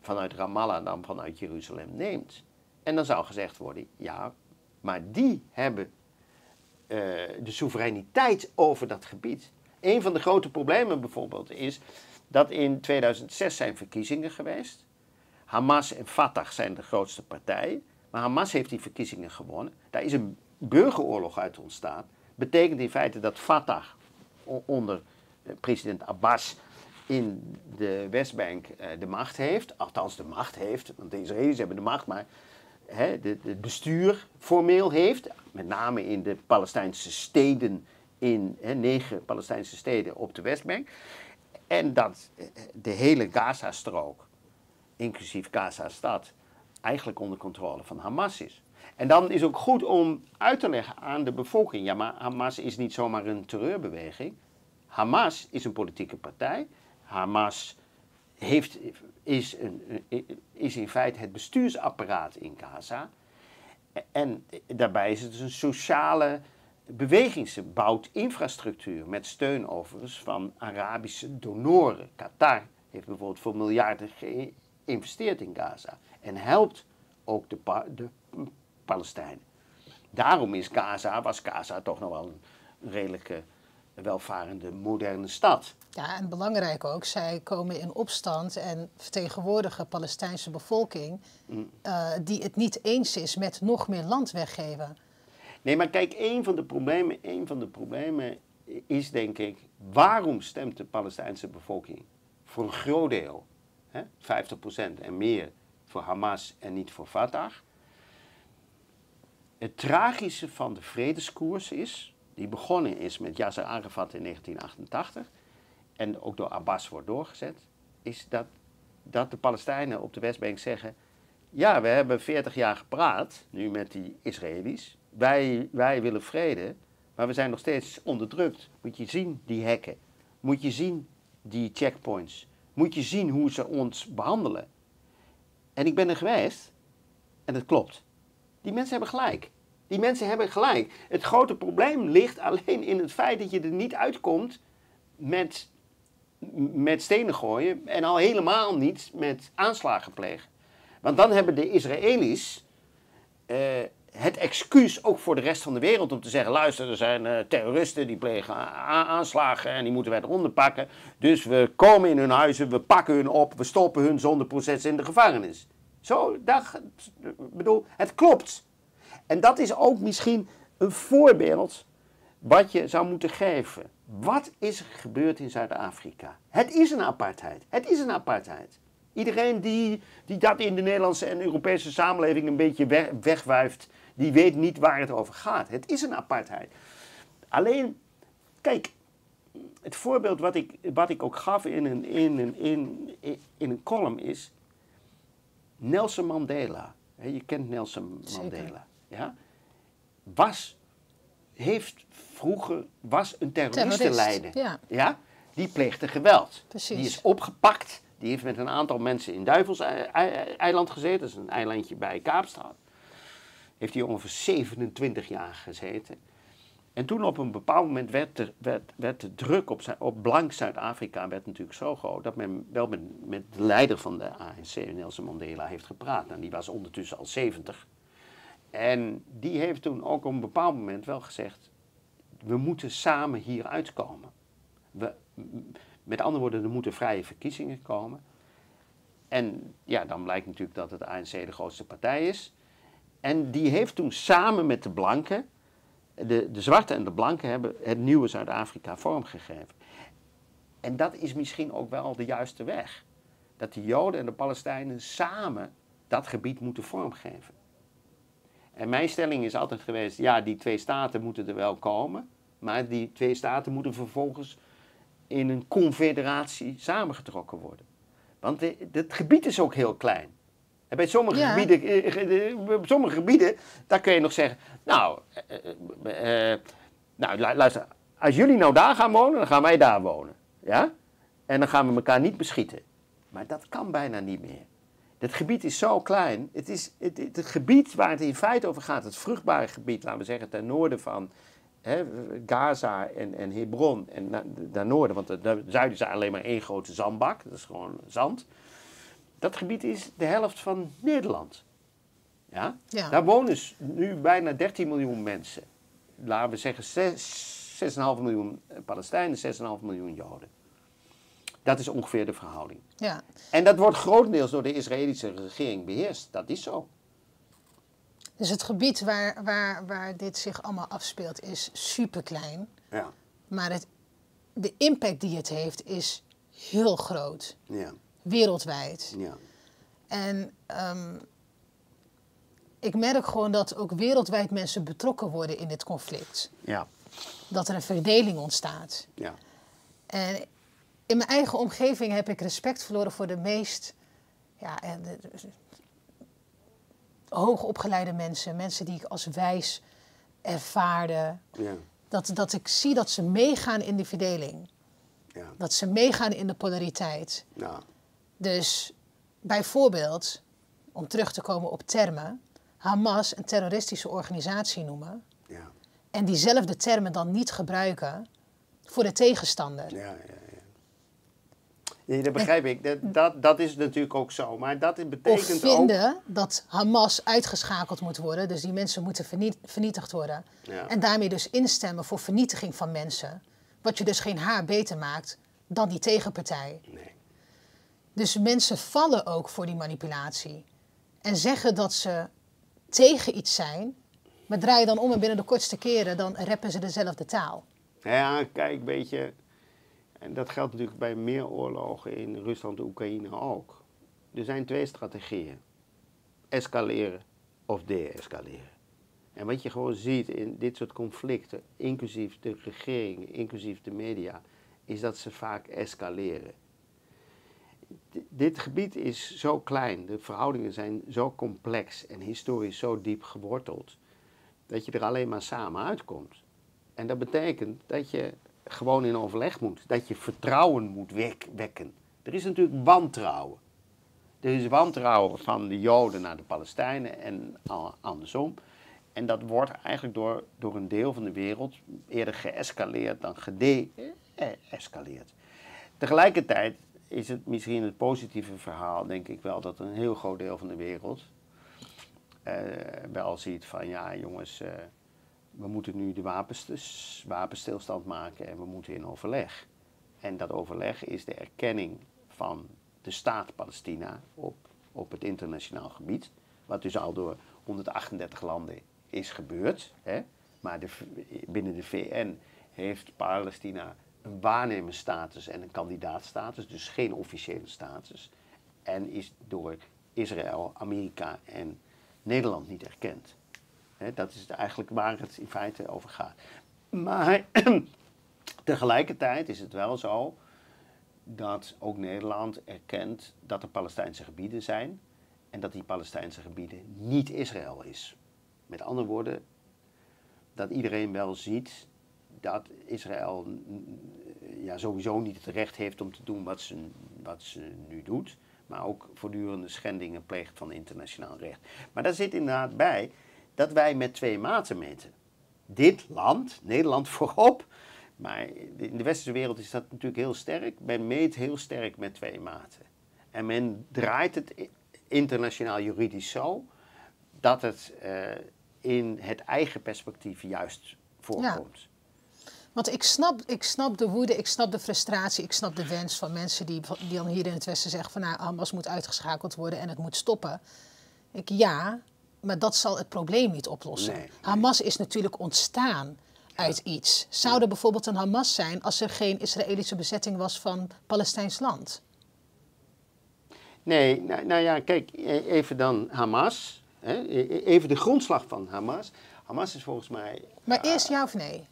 B: vanuit Ramallah dan vanuit Jeruzalem neemt. En dan zou gezegd worden, ja, maar die hebben uh, de soevereiniteit over dat gebied. Een van de grote problemen bijvoorbeeld is dat in 2006 zijn verkiezingen geweest. Hamas en Fatah zijn de grootste partijen. Maar Hamas heeft die verkiezingen gewonnen. Daar is een burgeroorlog uit ontstaan. Betekent in feite dat Fatah onder eh, president Abbas in de Westbank uh, de macht heeft, althans de macht heeft, want de Israëli's hebben de macht, maar het bestuur formeel heeft, met name in de Palestijnse steden, in negen Palestijnse steden op de Westbank. En dat de hele Gaza-strook, inclusief Gaza-stad, eigenlijk onder controle van Hamas is. En dan is ook goed om uit te leggen aan de bevolking. Ja, maar Hamas is niet zomaar een terreurbeweging. Hamas is een politieke partij. Hamas heeft, is, een, is in feite het bestuursapparaat in Gaza. En daarbij is het dus een sociale beweging. Ze bouwt infrastructuur met steun overigens van Arabische donoren. Qatar heeft bijvoorbeeld voor miljarden geïnvesteerd in Gaza. En helpt ook de, de Palestijnen. Daarom is Gaza, was Gaza toch nog wel een redelijke welvarende, moderne stad.
A: Ja, en belangrijk ook, zij komen in opstand en vertegenwoordigen Palestijnse bevolking mm. uh, die het niet eens is met nog meer land weggeven.
B: Nee, maar kijk, een van de problemen, een van de problemen is denk ik, waarom stemt de Palestijnse bevolking voor een groot deel, hè, 50% en meer, voor Hamas en niet voor Fatah? Het tragische van de vredeskoers is, die begonnen is met Yasser Arafat in 1988 en ook door Abbas wordt doorgezet, is dat, dat de Palestijnen op de Westbank zeggen, ja, we hebben 40 jaar gepraat, nu met die Israëli's, wij, wij willen vrede, maar we zijn nog steeds onderdrukt. Moet je zien, die hekken. Moet je zien, die checkpoints. Moet je zien hoe ze ons behandelen. En ik ben er geweest en het klopt. Die mensen hebben gelijk. Die mensen hebben gelijk. Het grote probleem ligt alleen in het feit dat je er niet uitkomt met, met stenen gooien en al helemaal niet met aanslagen plegen. Want dan hebben de Israëli's uh, het excuus ook voor de rest van de wereld om te zeggen: luister, er zijn uh, terroristen die plegen aanslagen en die moeten wij eronder pakken. Dus we komen in hun huizen, we pakken hun op, we stoppen hun zonder proces in de gevangenis. Zo, dat, bedoel, het klopt. En dat is ook misschien een voorbeeld wat je zou moeten geven. Wat is er gebeurd in Zuid-Afrika? Het is een apartheid. Het is een apartheid. Iedereen die, die dat in de Nederlandse en Europese samenleving een beetje weg, wegwuift, die weet niet waar het over gaat. Het is een apartheid. Alleen, kijk, het voorbeeld wat ik, wat ik ook gaf in een, in, een, in, in een column is Nelson Mandela. Je kent Nelson Mandela ja, was, heeft vroeger, was een terroristenleider. Ja. ja. Die pleegde geweld. Precies. Die is opgepakt. Die heeft met een aantal mensen in Duivels-eiland gezeten. Dat is een eilandje bij Kaapstad. Heeft hij ongeveer 27 jaar gezeten. En toen op een bepaald moment werd de, werd, werd de druk op, op blank Zuid-Afrika werd natuurlijk zo groot dat men wel met, met de leider van de ANC, Nelson Mandela, heeft gepraat. En die was ondertussen al 70. En die heeft toen ook op een bepaald moment wel gezegd: we moeten samen hier uitkomen. We, met andere woorden, er moeten vrije verkiezingen komen. En ja, dan blijkt natuurlijk dat het ANC de grootste partij is. En die heeft toen samen met de blanken, de, de zwarte en de blanken hebben het nieuwe Zuid-Afrika vormgegeven. En dat is misschien ook wel de juiste weg. Dat de Joden en de Palestijnen samen dat gebied moeten vormgeven. En mijn stelling is altijd geweest, ja, die twee staten moeten er wel komen, maar die twee staten moeten vervolgens in een confederatie samengetrokken worden. Want het gebied is ook heel klein. En bij sommige, gebieden, eh, eh, sommige gebieden, daar kun je nog zeggen, nou, uh, nou, luister, als jullie nou daar gaan wonen, dan gaan wij daar wonen. Ja? En dan gaan we elkaar niet beschieten. Maar dat kan bijna niet meer. Het gebied is zo klein. Het, is het, het, gebied waar het in feite over gaat, het vruchtbare gebied, laten we zeggen, ten noorden van hè, Gaza en, en Hebron en naar, noorden, want het zuiden is alleen maar één grote zandbak, dat is gewoon zand. Dat gebied is de helft van Nederland. Ja? Daar wonen nu bijna 13 miljoen mensen. Laten we zeggen 6,5 miljoen Palestijnen, 6,5 miljoen Joden. Dat is ongeveer de verhouding. Ja. En dat wordt grotendeels door de Israëlische regering beheerst. Dat is zo.
A: Dus het gebied waar, waar, waar dit zich allemaal afspeelt is super klein. Ja. Maar het, de impact die het heeft is heel groot,
B: Ja,
A: wereldwijd.
B: ja,
A: En ehm, ik merk gewoon dat ook wereldwijd mensen betrokken worden in dit conflict.
B: ja,
A: Dat er een verdeling ontstaat.
B: ja.
A: En in mijn eigen omgeving heb ik respect verloren voor de meest ja, eh, de- de- hoogopgeleide mensen. Mensen die ik als wijs ervaarde.
B: ja.
A: Dat, dat ik zie dat ze meegaan in die verdeling.
B: ja.
A: Dat ze meegaan in de polariteit.
B: Nou,
A: Dus bijvoorbeeld, om terug te komen op termen, Hamas een terroristische organisatie noemen
B: ja,
A: en diezelfde termen dan niet gebruiken voor de tegenstander.
B: ja, ja. ja. Dat begrijp ik. Dat, dat, dat is natuurlijk ook zo. Maar dat
A: Of
B: betekent ook...
A: vinden dat Hamas uitgeschakeld moet worden, dus die mensen moeten vernie- vernietigd worden.
B: Ja.
A: En daarmee dus instemmen voor vernietiging van mensen. Wat je dus geen haar beter maakt dan die tegenpartij.
B: Nee.
A: Dus mensen vallen ook voor die manipulatie. En zeggen dat ze tegen iets zijn, maar draaien dan om en binnen de kortste keren, dan rappen ze dezelfde taal.
B: Ja, kijk, weet je, en dat geldt natuurlijk bij meer oorlogen in Rusland en Oekraïne ook. Er zijn twee strategieën: escaleren of de-escaleren. En wat je gewoon ziet in dit soort conflicten, inclusief de regering, inclusief de media, is dat ze vaak escaleren. Dit gebied is zo klein, de verhoudingen zijn zo complex en historisch zo diep geworteld, dat je er alleen maar samen uitkomt. En dat betekent dat je gewoon in overleg moet. Dat je vertrouwen moet wek- wekken. Er is natuurlijk wantrouwen. Er is wantrouwen van de Joden naar de Palestijnen en andersom. En dat wordt eigenlijk door, door een deel van de wereld eerder geëscaleerd dan gede-escaleerd. Tegelijkertijd is het misschien het positieve verhaal, denk ik wel, dat een heel groot deel van de wereld eh, wel ziet van ja jongens, eh, we moeten nu de wapens, wapenstilstand maken en we moeten in overleg. En dat overleg is de erkenning van de staat Palestina op, op het internationaal gebied. Wat dus al door 138 landen is gebeurd. Hè? Maar de, binnen de VN heeft Palestina een waarnemersstatus en een kandidaatstatus, dus geen officiële status. En is door Israël, Amerika en Nederland niet erkend. Dat is eigenlijk waar het in feite over gaat. Maar tegelijkertijd is het wel zo dat ook Nederland erkent dat er Palestijnse gebieden zijn en dat die Palestijnse gebieden niet Israël is. Met andere woorden, dat iedereen wel ziet dat Israël ja, sowieso niet het recht heeft om te doen wat ze, wat ze nu doet, maar ook voortdurende schendingen pleegt van internationaal recht. Maar daar zit inderdaad bij dat wij met twee maten meten. Dit land, Nederland voorop, maar in de westerse wereld is dat natuurlijk heel sterk. Men meet heel sterk met twee maten. En men draait het internationaal juridisch zo dat het eh, in het eigen perspectief juist voorkomt.
A: Want ik snap, ik snap de woede, ik snap de frustratie, ik snap de wens van mensen die, die dan hier in het Westen zeggen van nou, Hamas moet uitgeschakeld worden en het moet stoppen. Ik ja, maar dat zal het probleem niet oplossen.
B: Nee, nee.
A: Hamas is natuurlijk ontstaan uit iets. Zou er bijvoorbeeld een Hamas zijn als er geen Israëlische bezetting was van Palestijns land?
B: Nee, nou, nou ja, kijk, e- even dan Hamas. Hè, e- e- even de grondslag van Hamas. Hamas is volgens mij.
A: Maar eerst ja of nee?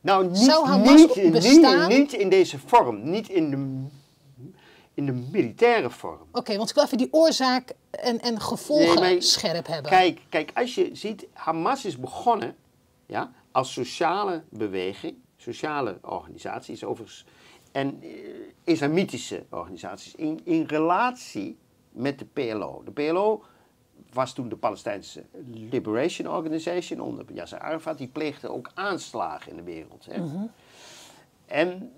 B: Nou, niet,
A: Zou Hamas
B: niet,
A: bestaan?
B: niet in deze vorm. Niet in de, in de militaire vorm.
A: Oké, want ik wil even die oorzaak en, en gevolgen
B: Nee, maar-
A: scherp hebben.
B: Kijk, kijk, als je ziet, Hamas is begonnen ja, als sociale beweging, sociale organisaties overigens, en eh, islamitische organisaties in, in relatie met de PLO. De PLO was toen de Palestijnse Liberation Organization onder Yasser Arafat, die pleegde ook aanslagen in de wereld. Hè. En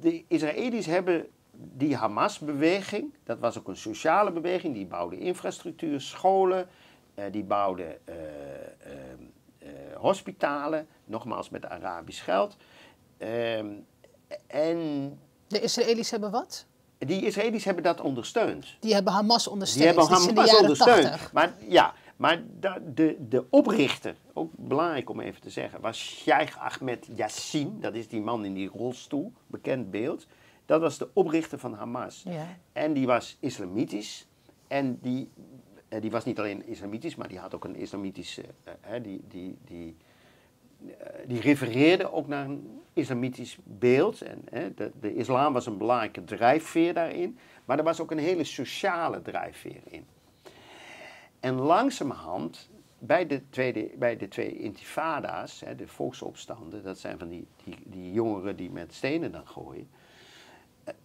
B: de Israëli's hebben die Hamas-beweging, dat was ook een sociale beweging, die bouwde infrastructuur, scholen, eh, die bouwde eh, eh, eh, hospitalen, nogmaals met Arabisch geld. Ehm, en
A: De Israëli's hebben wat?
B: Die Israëli's hebben dat ondersteund.
A: Die hebben Hamas
B: Die
A: ondersteund.
B: hebben
A: in de
B: Hamas ondersteund.
A: 80.
B: Maar ja, maar de, de oprichter, ook belangrijk om even te zeggen, was Sheikh Ahmed Yassin. Dat is die man in die rolstoel, bekend beeld. Dat was de oprichter van Hamas.
A: Ja.
B: En die was islamitisch. En die, eh, die was niet alleen islamitisch, maar die had ook een islamitische. eh, die, die, die, die refereerde ook naar een islamitisch beeld. En, hè, de, de islam was een belangrijke drijfveer daarin. Maar er was ook een hele sociale drijfveer in. En langzamerhand, bij de, tweede, bij de twee intifada's, hè, de volksopstanden, dat zijn van die, die, die jongeren die met stenen dan gooien,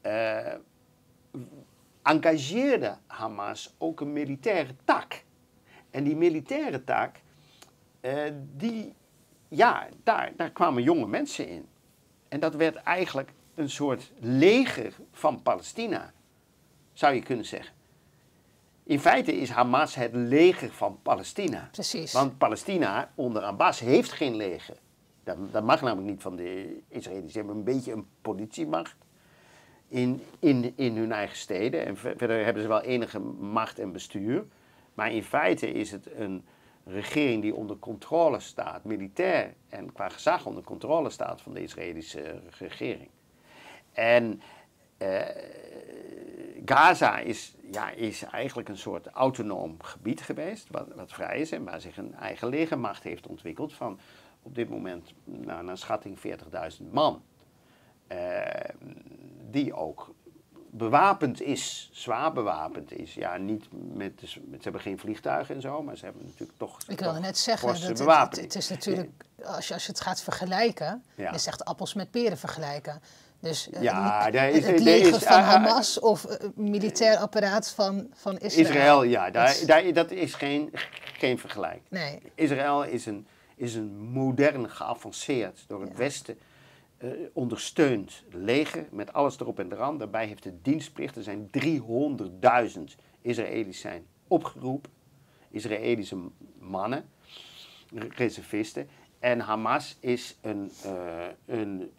B: eh, engageerde Hamas ook een militaire tak. En die militaire tak, eh, die, ja, daar, daar kwamen jonge mensen in. En dat werd eigenlijk een soort leger van Palestina, zou je kunnen zeggen. In feite is Hamas het leger van Palestina.
A: Precies.
B: Want Palestina onder Abbas heeft geen leger. Dat, dat mag namelijk niet van de Israëli's. Ze hebben een beetje een politiemacht in, in, in hun eigen steden. En ver- verder hebben ze wel enige macht en bestuur. Maar in feite is het een regering die onder controle staat, militair en qua gezag onder controle staat van de Israëlische regering. En eh, Gaza is, ja, is eigenlijk een soort autonoom gebied geweest, wat, wat vrij is en waar zich een eigen legermacht heeft ontwikkeld van op dit moment nou, naar schatting 40.000 man. Eh, die ook bewapend is, zwaar bewapend is. Ja, niet met, ze hebben geen vliegtuigen en zo, maar ze hebben natuurlijk toch.
A: Ik wilde
B: toch
A: net zeggen, dat het, het, is natuurlijk, als je, als je het gaat vergelijken,
B: Ja.
A: is echt appels met peren vergelijken. Dus eh,
B: Ja,
A: het- het, leger van
B: ah, ah,
A: Hamas of eh, militair apparaat van, van Israël.
B: Israël, ja,
A: Dat
B: daar,
A: is-
B: daar, dat is geen, geen vergelijk.
A: Nee,
B: Israël is een, is een modern, geavanceerd, door het Westen eh, ondersteund leger met alles erop en eraan. Daarbij heeft het dienstplicht. Er zijn 300.000 Israëli's zijn opgeroepen. Israëlische mannen, reservisten. En Hamas is een, eh, een,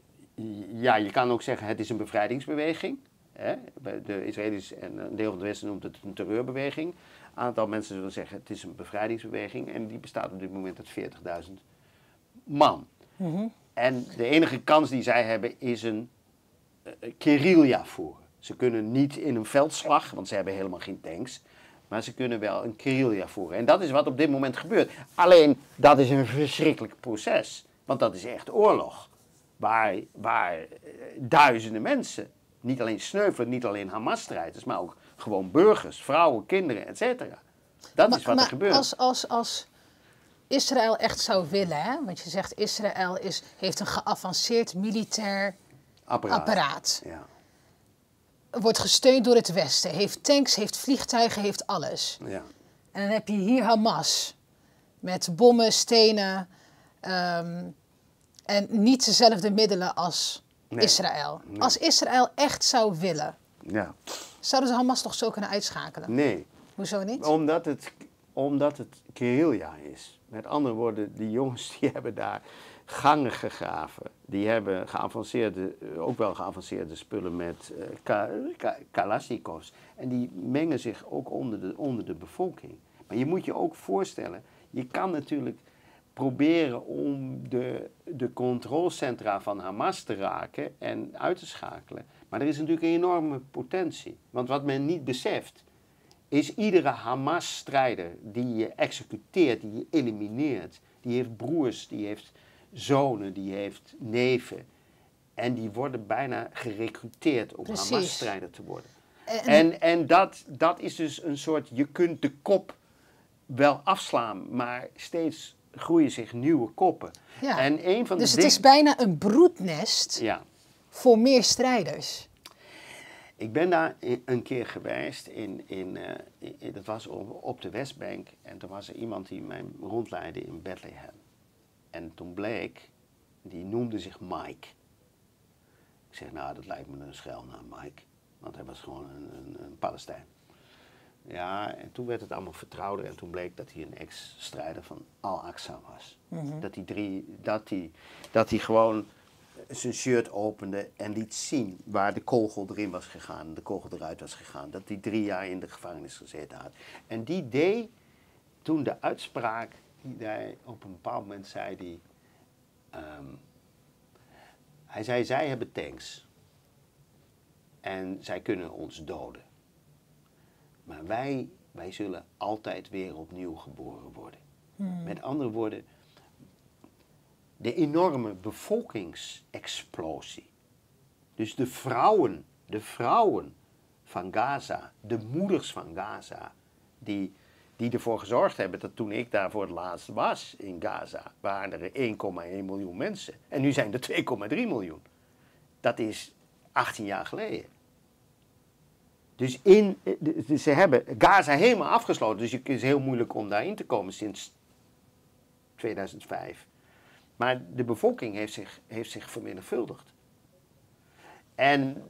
B: ja, je kan ook zeggen, het is een bevrijdingsbeweging. Hè? De Israëli's en een deel van het Westen noemt het een terreurbeweging. Een aantal mensen zullen zeggen, het is een bevrijdingsbeweging. En die bestaat op dit moment uit 40.000 man. En de enige kans die zij hebben is een guerrilla voeren. Ze kunnen niet in een veldslag, want ze hebben helemaal geen tanks. Maar ze kunnen wel een guerrilla voeren. En dat is wat op dit moment gebeurt. Alleen, dat is een verschrikkelijk proces. Want dat is echt oorlog. Waar, waar eh, duizenden mensen, niet alleen sneuvelen, niet alleen Hamas-strijders, maar ook gewoon burgers, vrouwen, kinderen, et cetera. Dat is wat er gebeurt.
A: Als, als, als Israël echt zou willen, hè, want je zegt Israël is, heeft een geavanceerd militair
B: Apparaat.
A: apparaat.
B: Ja.
A: wordt gesteund door het Westen, heeft tanks, heeft vliegtuigen, heeft alles.
B: Ja.
A: En dan heb je hier Hamas met bommen, stenen ehm, en niet dezelfde middelen als
B: Nee.
A: Israël. Als Israël echt zou willen,
B: ja.
A: zouden ze Hamas toch zo kunnen uitschakelen?
B: Nee.
A: Hoezo niet?
B: Omdat het, omdat het guerrilla is. Met andere woorden, die jongens die hebben daar gangen gegraven. Die hebben geavanceerde, eh, ook wel geavanceerde spullen met eh, ka, ka- kalasnikovs. En die mengen zich ook onder de, onder de bevolking. Maar je moet je ook voorstellen, je kan natuurlijk proberen om de, de controlecentra van Hamas te raken en uit te schakelen. Maar er is natuurlijk een enorme potentie. Want wat men niet beseft, is iedere Hamas-strijder die je executeert, die je elimineert, die heeft broers, die heeft zonen, die heeft neven. En die worden bijna gerecruiteerd om. Hamas-strijder te worden.
A: En-
B: En, en dat, dat is dus een soort, je kunt de kop wel afslaan, maar steeds groeien zich nieuwe koppen.
A: Ja.
B: En een van de
A: dus het is bijna een broednest
B: Ja.
A: voor meer strijders.
B: Ik ben daar een keer geweest, in, in, eh, in- dat was op, op de Westbank. En toen was er iemand die mij rondleidde in Bethlehem. En toen bleek, die noemde zich Mike. Ik zeg, nou, dat lijkt me een schuilnaam, Mike. Want hij was gewoon een, een, een Palestijn. Ja, en toen werd het allemaal vertrouwder. En toen bleek dat hij een ex-strijder van Al-Aqsa was. Dat hij drie, dat hij, dat hij gewoon zijn shirt opende en liet zien waar de kogel erin was gegaan de kogel eruit was gegaan. Dat hij drie jaar in de gevangenis gezeten had. En die deed toen de uitspraak, die hij op een bepaald moment zei hij, ehm, hij zei, zij hebben tanks. En zij kunnen ons doden. Maar wij, wij zullen altijd weer opnieuw geboren worden. Met andere woorden, de enorme bevolkingsexplosie. Dus de vrouwen, de vrouwen van Gaza, de moeders van Gaza, die, die ervoor gezorgd hebben dat toen ik daar voor het laatst was in Gaza, waren er 1,1 miljoen mensen. En nu zijn er 2,3 miljoen. Dat is 18 jaar geleden. Dus in, ze hebben Gaza helemaal afgesloten. Dus het is heel moeilijk om daarin te komen sinds 2005. Maar de bevolking heeft zich, heeft zich vermenigvuldigd. En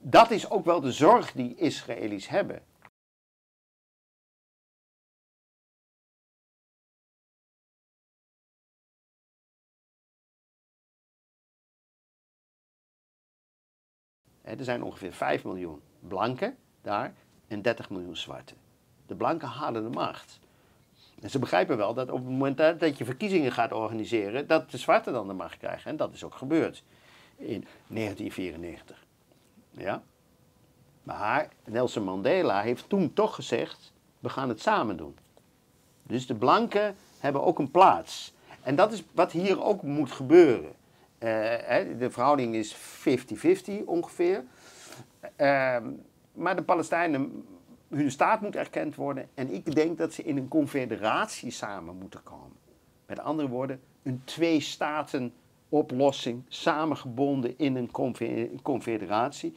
B: dat is ook wel de zorg die Israëli's hebben. Er zijn ongeveer 5 miljoen blanken daar en 30 miljoen zwarte. De blanken hadden de macht. Ze begrijpen wel dat op het moment dat je verkiezingen gaat organiseren, dat de zwarte dan de macht krijgen. En dat is ook gebeurd in 1994. Ja? Maar Nelson Mandela heeft toen toch gezegd, we gaan het samen doen. Dus de blanken hebben ook een plaats. En dat is wat hier ook moet gebeuren. Uh, de verhouding is 50-50 ongeveer. Uh, maar de Palestijnen, hun staat moet erkend worden. En ik denk dat ze in een confederatie samen moeten komen. Met andere woorden, een twee-staten-oplossing, samengebonden in een confederatie.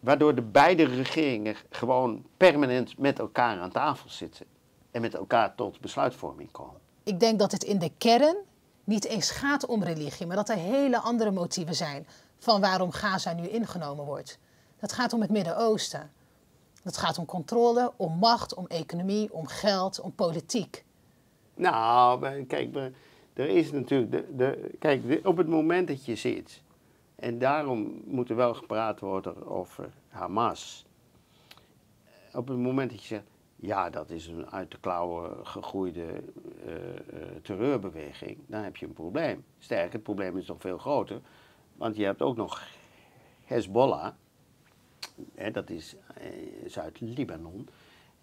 B: Waardoor de beide regeringen gewoon permanent met elkaar aan tafel zitten. En met elkaar tot besluitvorming komen.
A: Ik denk dat het in de kern niet eens gaat om religie, maar dat er hele andere motieven zijn van waarom Gaza nu ingenomen wordt. Dat gaat om het Midden-Oosten. Dat gaat om controle, om macht, om economie, om geld, om politiek.
B: Nou, kijk, er is natuurlijk. De, de, kijk, op het moment dat je zit, en daarom moet er wel gepraat worden over Hamas. Op het moment dat je zegt, ja, dat is een uit de klauwen gegroeide uh, terreurbeweging, dan heb je een probleem. Sterker, het probleem is nog veel groter, want je hebt ook nog Hezbollah, hè, dat is uh, Zuid-Libanon,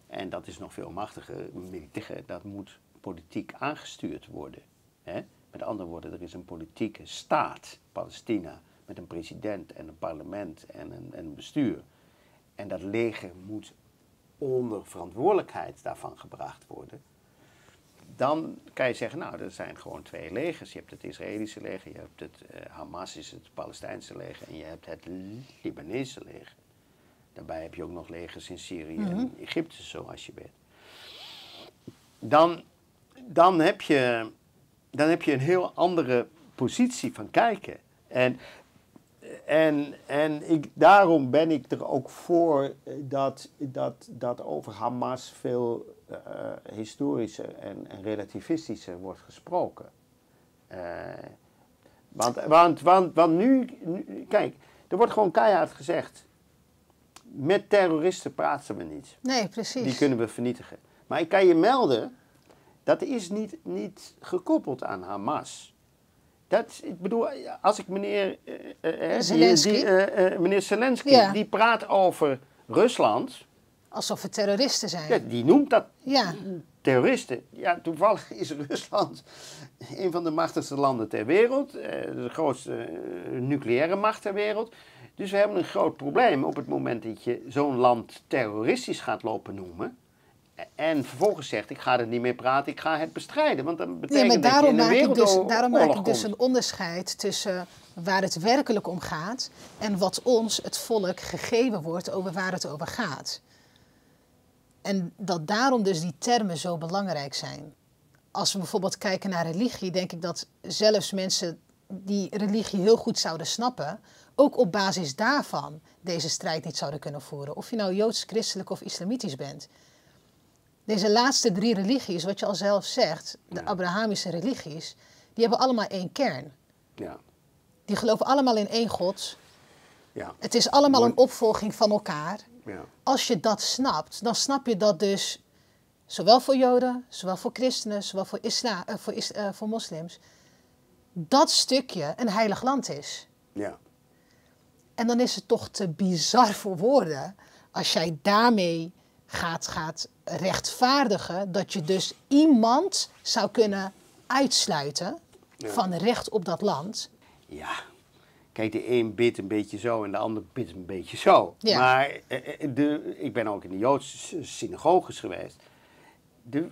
B: en dat is nog veel machtiger, militair, dat moet politiek aangestuurd worden. Hè? Met andere woorden, er is een politieke staat, Palestina, met een president en een parlement en een, en een bestuur. En dat leger moet onder verantwoordelijkheid daarvan gebracht worden, dan kan je zeggen, nou, er zijn gewoon twee legers. Je hebt het Israëlische leger, je hebt het uh, Hamas, is het Palestijnse leger, en je hebt het Libanese leger. Daarbij heb je ook nog legers in Syrië en mhm. Egypte, zoals je weet. Dan, dan, heb je, dan heb je een heel andere positie van kijken. En en, en ik, daarom ben ik er ook voor dat, dat, dat over Hamas veel uh, historischer en, en, relativistischer wordt gesproken. Uh, want, want, want, want nu, nu, kijk, er wordt gewoon keihard gezegd, met terroristen praten we niet.
A: Nee, precies.
B: Die kunnen we vernietigen. Maar ik kan je melden, dat is niet, niet gekoppeld aan Hamas. Dat, ik bedoel, als ik meneer uh, Zelensky, die, meneer Zelensky, die praat over Rusland.
A: Alsof het terroristen zijn.
B: Ja, die noemt dat ja. terroristen. Ja, toevallig is Rusland een van de machtigste landen ter wereld. de grootste nucleaire macht ter wereld. Dus we hebben een groot probleem op het moment dat je zo'n land terroristisch gaat lopen noemen. En vervolgens zegt, ik ga er niet meer praten, ik ga het bestrijden. Want dat betekent
A: nee, maar daarom dat je in maak ik dus, Daarom maak ik dus een onderscheid tussen waar het werkelijk om gaat... en wat ons, het volk, gegeven wordt over waar het over gaat. En dat daarom dus die termen zo belangrijk zijn. Als we bijvoorbeeld kijken naar religie, denk ik dat zelfs mensen die religie heel goed zouden snappen... ook op basis daarvan deze strijd niet zouden kunnen voeren. Of je nou joods, christelijk of islamitisch bent... Deze laatste drie religies, wat je al zelf zegt, de Abrahamische religies, die hebben allemaal één kern. Ja. Die geloven allemaal in één God. Ja. Het is allemaal een opvolging van elkaar. Ja. Als je dat snapt, dan snap je dat dus zowel voor Joden, zowel voor christenen, zowel voor, isla, uh, voor, is, uh, voor moslims, dat stukje een heilig land is. Ja. En dan is het toch te bizar voor woorden als jij daarmee gaat, gaat rechtvaardigen dat je dus iemand zou kunnen uitsluiten van recht op dat land.
B: Ja, kijk, de een bidt een beetje zo en de ander bidt een beetje zo.
A: Ja.
B: Maar eh, eh, de, ik ben ook in de Joodse synagoges geweest. De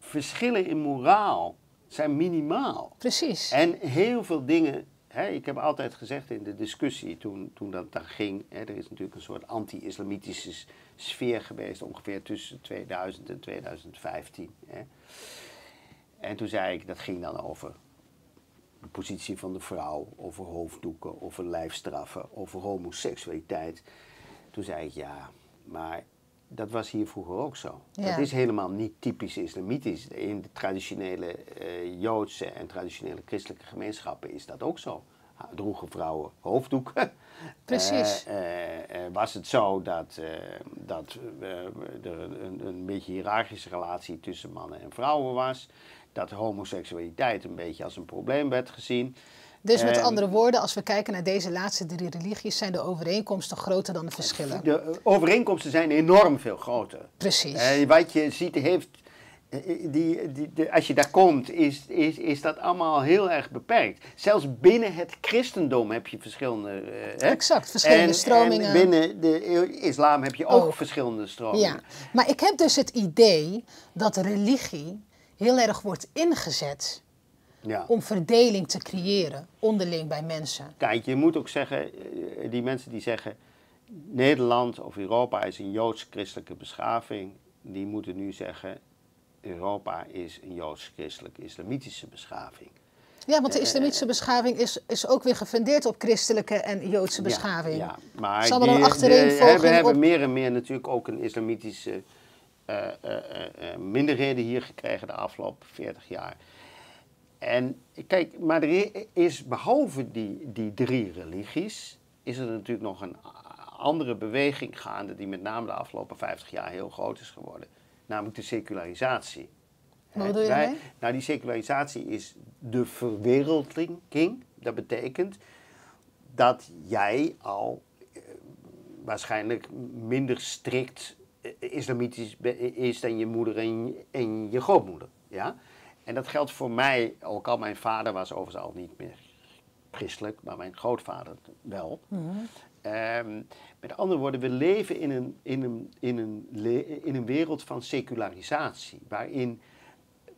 B: verschillen in moraal zijn minimaal.
A: Precies.
B: En heel veel dingen, ik heb altijd gezegd in de discussie toen, toen dat daar ging, hè, er is natuurlijk een soort anti-islamitische sfeer geweest ongeveer tussen 2000 en 2015. Hè. En toen zei ik, dat ging dan over de positie van de vrouw, over hoofddoeken, over lijfstraffen, over homoseksualiteit. Toen zei ik, ja, maar dat was hier vroeger ook zo.
A: Ja.
B: Dat is helemaal niet typisch islamitisch. In de traditionele eh, Joodse en traditionele christelijke gemeenschappen is dat ook zo. Droegen vrouwen hoofddoeken.
A: Precies.
B: Eh, eh, eh, was het zo dat, dat er een, een beetje hiërarchische relatie tussen mannen en vrouwen was. Dat homoseksualiteit een beetje als een probleem werd gezien.
A: Dus met
B: En-
A: andere woorden, als we kijken naar deze laatste drie religies, zijn de overeenkomsten groter dan de verschillen.
B: De overeenkomsten zijn enorm veel groter.
A: Precies.
B: Eh, wat je ziet, heeft, die, die, als je daar komt, is, is, is dat allemaal heel erg beperkt. Zelfs binnen het christendom heb je verschillende. eh?
A: Exact, verschillende
B: En-
A: stromingen.
B: En binnen de islam heb je ook,
A: Ook.
B: verschillende stromingen.
A: Ja, maar ik heb dus het idee dat religie heel erg wordt ingezet
B: Ja.
A: om verdeling te creëren onderling bij mensen.
B: Kijk, je moet ook zeggen, eh, die mensen die zeggen Nederland of Europa is een joods-christelijke beschaving, die moeten nu zeggen Europa is een joods-christelijk-islamitische beschaving.
A: Ja, want de islamitische beschaving is, is ook weer gefundeerd op christelijke en Joodse beschaving.
B: Ja, maar
A: Zal er
B: die- we hebben
A: op-
B: meer en meer natuurlijk ook een islamitische eh, eh, eh, eh, minderheden hier gekregen de afgelopen 40 jaar. En kijk, maar er is behalve die, die drie religies, is er natuurlijk nog een andere beweging gaande die met name de afgelopen 50 jaar heel groot is geworden. Namelijk de secularisatie.
A: Wat bedoel je
B: wij-? Nou, die secularisatie is de verwereldling. Dat betekent dat jij al eh, waarschijnlijk minder strikt eh, islamitisch be- is dan je moeder en en je grootmoeder. Ja? En dat geldt voor mij, ook al mijn vader was overigens al niet meer christelijk, maar mijn grootvader wel. Ehm, met andere woorden, we leven in een, in, een, in, een, in een wereld van secularisatie, waarin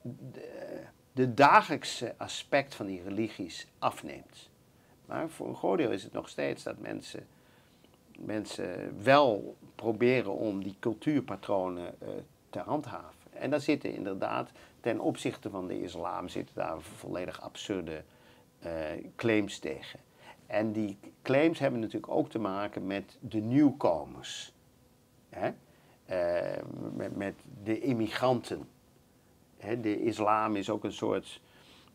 B: de, de dagelijkse aspect van die religies afneemt. Maar voor een groot deel is het nog steeds dat mensen, mensen wel proberen om die cultuurpatronen eh, te handhaven. En daar zitten inderdaad, ten opzichte van de islam, zitten daar volledig absurde eh, claims tegen. En die claims hebben natuurlijk ook te maken met de nieuwkomers. Hè? Eh, met, met de immigranten. Hè, de islam is ook een soort,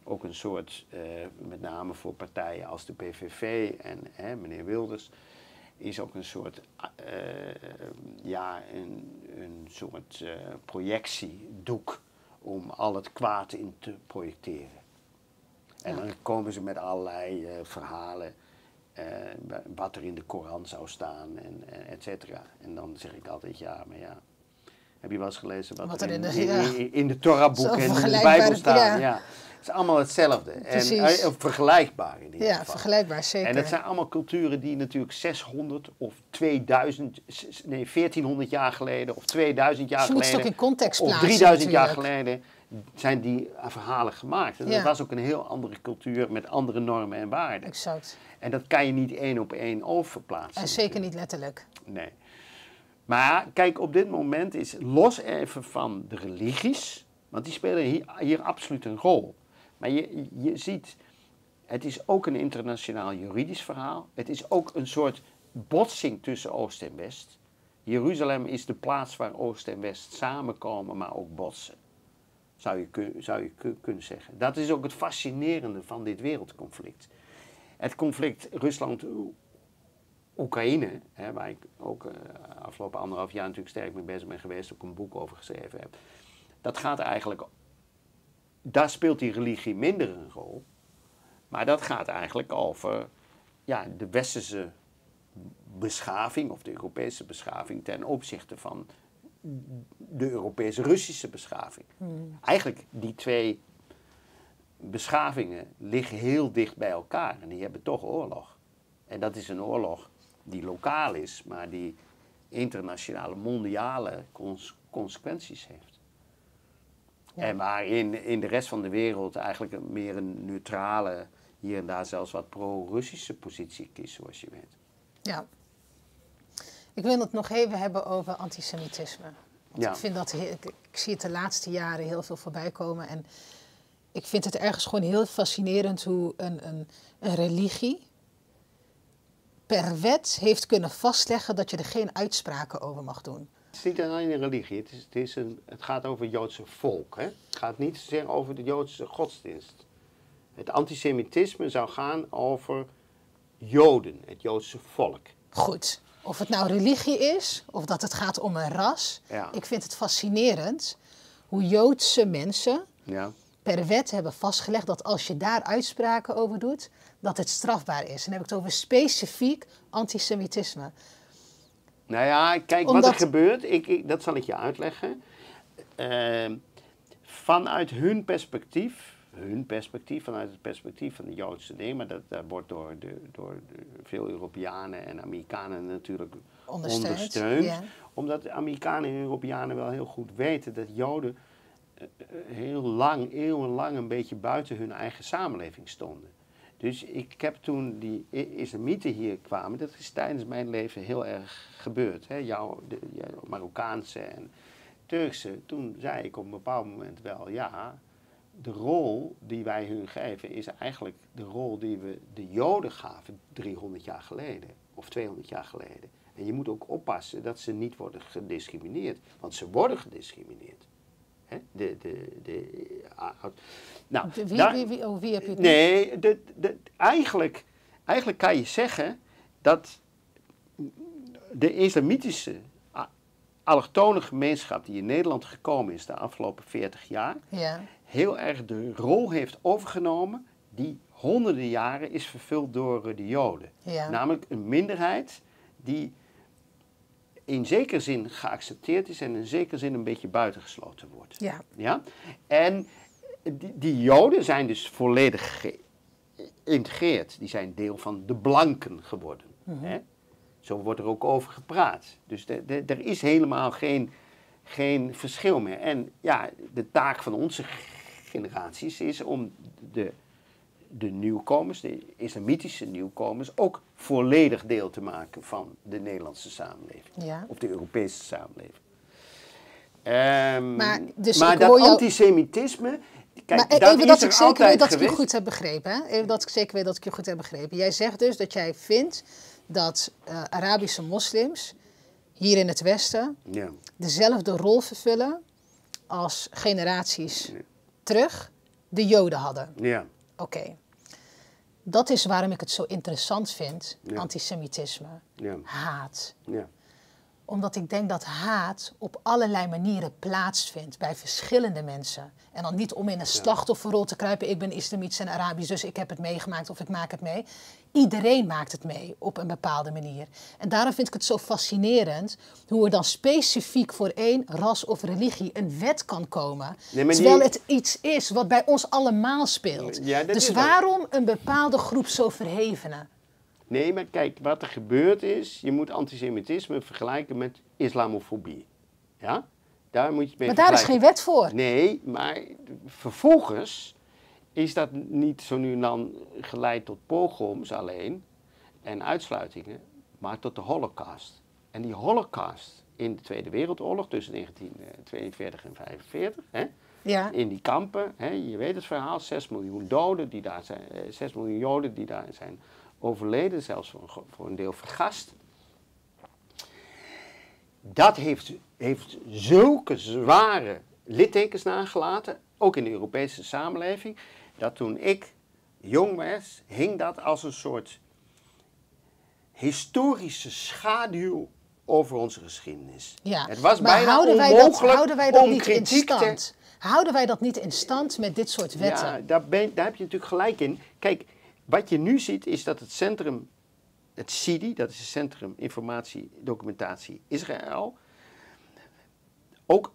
B: ook een soort eh, met name voor partijen als de PVV en hè, meneer Wilders, is ook een soort, ja, een, een soort projectiedoek om al het kwaad in te projecteren. En dan komen ze met allerlei eh, verhalen, eh, wat er in de Koran zou staan, en, en et cetera. En dan zeg ik altijd, ja, maar ja, heb je wel eens gelezen wat,
A: Wat
B: er in,
A: de-
B: in, in, in de Torah-boeken
A: Zo
B: en in de Bijbel staat?
A: ja.
B: Ja. Het is allemaal hetzelfde. En,
A: Precies.
B: eh, vergelijkbaar in ieder
A: Ja,
B: geval.
A: vergelijkbaar, zeker.
B: En dat zijn allemaal culturen die natuurlijk 600 of 2000, s- s- nee, 1400 jaar geleden of 2000 jaar
A: Dus je moet het
B: geleden.
A: ook in context
B: of
A: plaatsen
B: 3000 jaar geleden zijn die verhalen gemaakt. En
A: Ja.
B: dat was ook een heel andere cultuur met andere normen en waarden.
A: Exact.
B: En dat kan je niet één op één overplaatsen.
A: En zeker niet letterlijk.
B: Nee. Maar kijk, op dit moment is los even van de religies, want die spelen hier, hier absoluut een rol. Maar je, je ziet, het is ook een internationaal juridisch verhaal. Het is ook een soort botsing tussen Oost en West. Jeruzalem is de plaats waar Oost en West samenkomen, maar ook botsen. Zou je, zou je kun- kunnen zeggen. Dat is ook het fascinerende van dit wereldconflict. Het conflict Rusland-Oekraïne, waar ik ook eh, afgelopen anderhalf jaar natuurlijk sterk mee bezig ben geweest, ook een boek over geschreven heb. Dat gaat eigenlijk, daar speelt die religie minder een rol. Maar dat gaat eigenlijk over ja, de westerse beschaving of de Europese beschaving ten opzichte van de Europese Russische beschaving. Eigenlijk die twee beschavingen liggen heel dicht bij elkaar en die hebben toch oorlog. En dat is een oorlog die lokaal is, maar die internationale, mondiale cons- consequenties heeft.
A: Ja.
B: En waar in, in de rest van de wereld eigenlijk meer een neutrale, hier en daar zelfs wat pro-Russische positie kiest, zoals je weet.
A: Ja. Ik wil het nog even hebben over antisemitisme. Want
B: Ja.
A: ik, vind dat ik, ik zie het de laatste jaren heel veel voorbij komen. En ik vind het ergens gewoon heel fascinerend hoe een, een, een religie per wet heeft kunnen vastleggen dat je er geen uitspraken over mag doen.
B: Het is niet alleen een religie, het, is, het, is een, het gaat over het Joodse volk. Hè? Het gaat niet zozeer over de Joodse godsdienst. Het antisemitisme zou gaan over Joden, het Joodse volk.
A: Goed, of het nou religie is of dat het gaat om een ras.
B: Ja.
A: Ik vind het fascinerend hoe Joodse mensen
B: Ja.
A: per wet hebben vastgelegd dat als je daar uitspraken over doet, dat het strafbaar is. En dan heb ik het over specifiek antisemitisme.
B: Nou ja, kijk wat er gebeurt, ik, ik- dat zal ik je uitleggen. Ehm, vanuit hun perspectief, hun perspectief, vanuit het perspectief van de Joodse ding, maar dat, dat wordt door, de, door de, veel Europeanen en Amerikanen natuurlijk
A: Ondersteund,
B: ondersteund.
A: ja.
B: Omdat de Amerikanen en Europeanen wel heel goed weten dat Joden eh, eh, heel lang, eeuwenlang een beetje buiten hun eigen samenleving stonden. Dus ik heb toen die islamieten hier kwamen, dat is tijdens mijn leven heel erg gebeurd. Hè? Jouw, de, Marokkaanse en Turkse, toen zei ik op een bepaald moment wel, ja, de rol die wij hun geven is eigenlijk de rol die we de Joden gaven 300 jaar geleden of 200 jaar geleden. En je moet ook oppassen dat ze niet worden gediscrimineerd, want ze worden gediscrimineerd. Hè? De, de, de, ah, nou,
A: De- Wie,
B: daar-
A: wie, wie, oh, wie heb je het
B: Nee, de, de, eigenlijk, eigenlijk kan je zeggen dat de islamitische allochtone gemeenschap die in Nederland gekomen is de afgelopen 40 jaar,
A: Ja,
B: heel erg de rol heeft overgenomen die honderden jaren is vervuld door de Joden.
A: ja.
B: Namelijk een minderheid die in zekere zin geaccepteerd is en in zekere zin een beetje buitengesloten wordt.
A: ja.
B: Ja? En die, die Joden zijn dus volledig geïntegreerd. Die zijn deel van de blanken geworden. hè? Zo wordt er ook over gepraat. Dus de, de- er is helemaal geen, geen verschil meer. En ja, de taak van onze generaties is om de, de nieuwkomers, de islamitische nieuwkomers, ook volledig deel te maken van de Nederlandse samenleving.
A: Ja.
B: Of de Europese samenleving. Ehm,
A: Maar, dus
B: maar
A: ik
B: dat
A: jou-
B: antisemitisme, kijk,
A: maar
B: dat
A: even dat ik zeker weet dat ik je goed heb begrepen. Hè? Even dat ik zeker weet dat ik je goed heb begrepen. Jij zegt dus dat jij vindt dat eh, Arabische moslims hier in het Westen
B: Ja,
A: dezelfde rol vervullen als generaties
B: Ja.
A: terug de Joden hadden.
B: ja,
A: Oké. Dat is waarom ik het zo interessant vind,
B: Ja.
A: antisemitisme,
B: ja,
A: haat.
B: ja.
A: Omdat ik denk dat haat op allerlei manieren plaatsvindt bij verschillende mensen. En dan niet om in een slachtofferrol te kruipen. Ik ben islamitisch en Arabisch, dus ik heb het meegemaakt of ik maak het mee. Iedereen maakt het mee op een bepaalde manier. En daarom vind ik het zo fascinerend hoe er dan specifiek voor één ras of religie een wet kan komen.
B: Nee,
A: terwijl het iets is wat bij ons allemaal speelt.
B: Ja,
A: dus waarom een bepaalde groep zo verhevenen?
B: Nee, maar kijk, wat er gebeurt is, je moet antisemitisme vergelijken met islamofobie. Ja? Daar moet je mee
A: Maar daar is geen wet voor.
B: Nee, maar vervolgens is dat niet zo nu en dan geleid tot pogroms alleen en uitsluitingen, maar tot de holocaust. En die holocaust in de Tweede Wereldoorlog tussen 1942 en 1945, hè,
A: Ja.
B: in die kampen, hè, je weet het verhaal, 6 miljoen doden die daar zijn, eh, 6 miljoen Joden die daar zijn overleden, zelfs voor een, voor een deel vergast. Dat heeft, heeft zulke zware littekens nagelaten, ook in de Europese samenleving, dat toen ik jong was, hing dat als een soort historische schaduw over onze geschiedenis.
A: Ja,
B: Het was
A: maar
B: bijna
A: houden wij dat, houden wij dat niet in
B: te-
A: stand? Houden wij dat niet in stand met dit soort wetten?
B: Ja, daar, ben, daar heb je natuurlijk gelijk in. Kijk, wat je nu ziet is dat het centrum het CIDI, dat is het Centrum Informatie Documentatie Israël, ook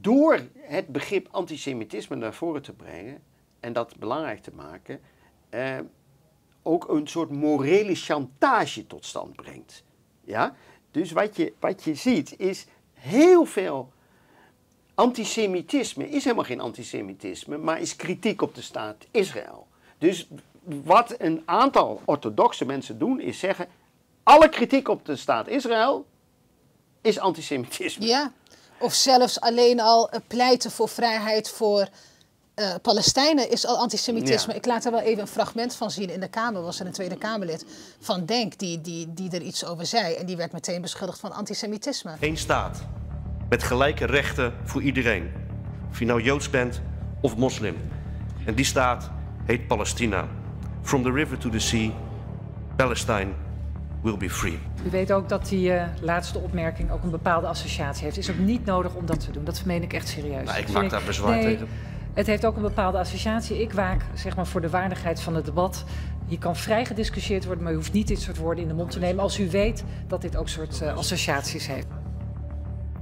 B: door het begrip antisemitisme naar voren te brengen en dat belangrijk te maken, eh, ook een soort morele chantage tot stand brengt. Ja? Dus wat je, wat je ziet is heel veel antisemitisme is helemaal geen antisemitisme, maar is kritiek op de staat Israël. Dus wat een aantal orthodoxe mensen doen, is zeggen: alle kritiek op de staat Israël is antisemitisme.
A: Ja, of zelfs alleen al eh, pleiten voor vrijheid voor uh, Palestijnen is al antisemitisme. Ik laat er wel even een fragment van zien. In de Kamer was er een Tweede Kamerlid van Denk die, die, die er iets over zei. En die werd meteen beschuldigd van antisemitisme.
D: Eén staat met gelijke rechten voor iedereen. Of je nou Joods bent of moslim. En die staat heet Palestina. From the river to the sea, Palestine will be free.
E: U weet ook dat die uh, laatste opmerking ook een bepaalde associatie heeft. Het is ook niet nodig om dat te doen. Dat meen ik echt serieus.
D: Nou, ik maak daar bezwaar nee, tegen.
E: Het heeft ook een bepaalde associatie. Ik waak zeg maar, voor de waardigheid van het debat. Hier kan vrij gediscussieerd worden, maar u hoeft niet dit soort woorden in de mond te nemen als u weet dat dit ook soort uh, associaties heeft.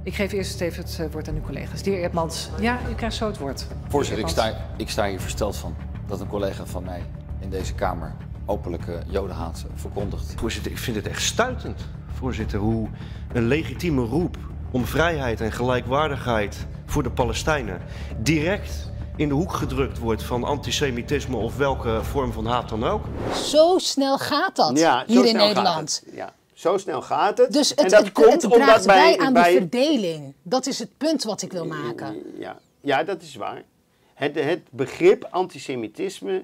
E: Ik geef eerst even het uh, woord aan uw collega's. De heer Eerdmans, ja, u krijgt zo het woord.
F: Voorzitter, ik sta, ik sta hier versteld van dat een collega van mij in deze Kamer openlijke jodenhaat verkondigt.
D: Voorzitter, ik vind het echt stuitend, voorzitter, hoe een legitieme roep om vrijheid en gelijkwaardigheid voor de Palestijnen direct in de hoek gedrukt wordt van antisemitisme of welke vorm van haat dan ook.
A: Zo snel gaat dat ja, hier in Nederland.
B: Ja, zo snel gaat het.
A: Dus het, en dat het, komt het omdat bij, aan bij... de verdeling. Dat is het punt wat ik wil maken.
B: Ja, ja dat is waar. Het, het begrip antisemitisme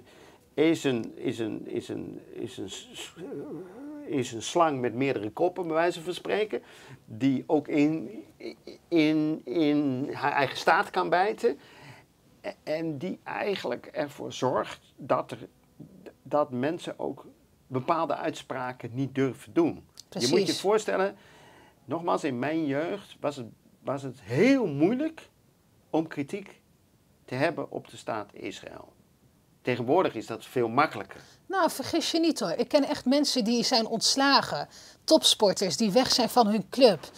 B: is een, is, een, is, een, is, een, is een slang met meerdere koppen, bij wijze van spreken. Die ook in, in, in haar eigen staat kan bijten. En die eigenlijk ervoor zorgt dat, er, dat mensen ook bepaalde uitspraken niet durven doen. Je moet je voorstellen, nogmaals, in mijn jeugd was het, was het heel moeilijk om kritiek te hebben op de staat Israël. Tegenwoordig is dat veel makkelijker.
A: Nou, vergis je niet hoor. Ik ken echt mensen die zijn ontslagen. Topsporters die weg zijn van hun club.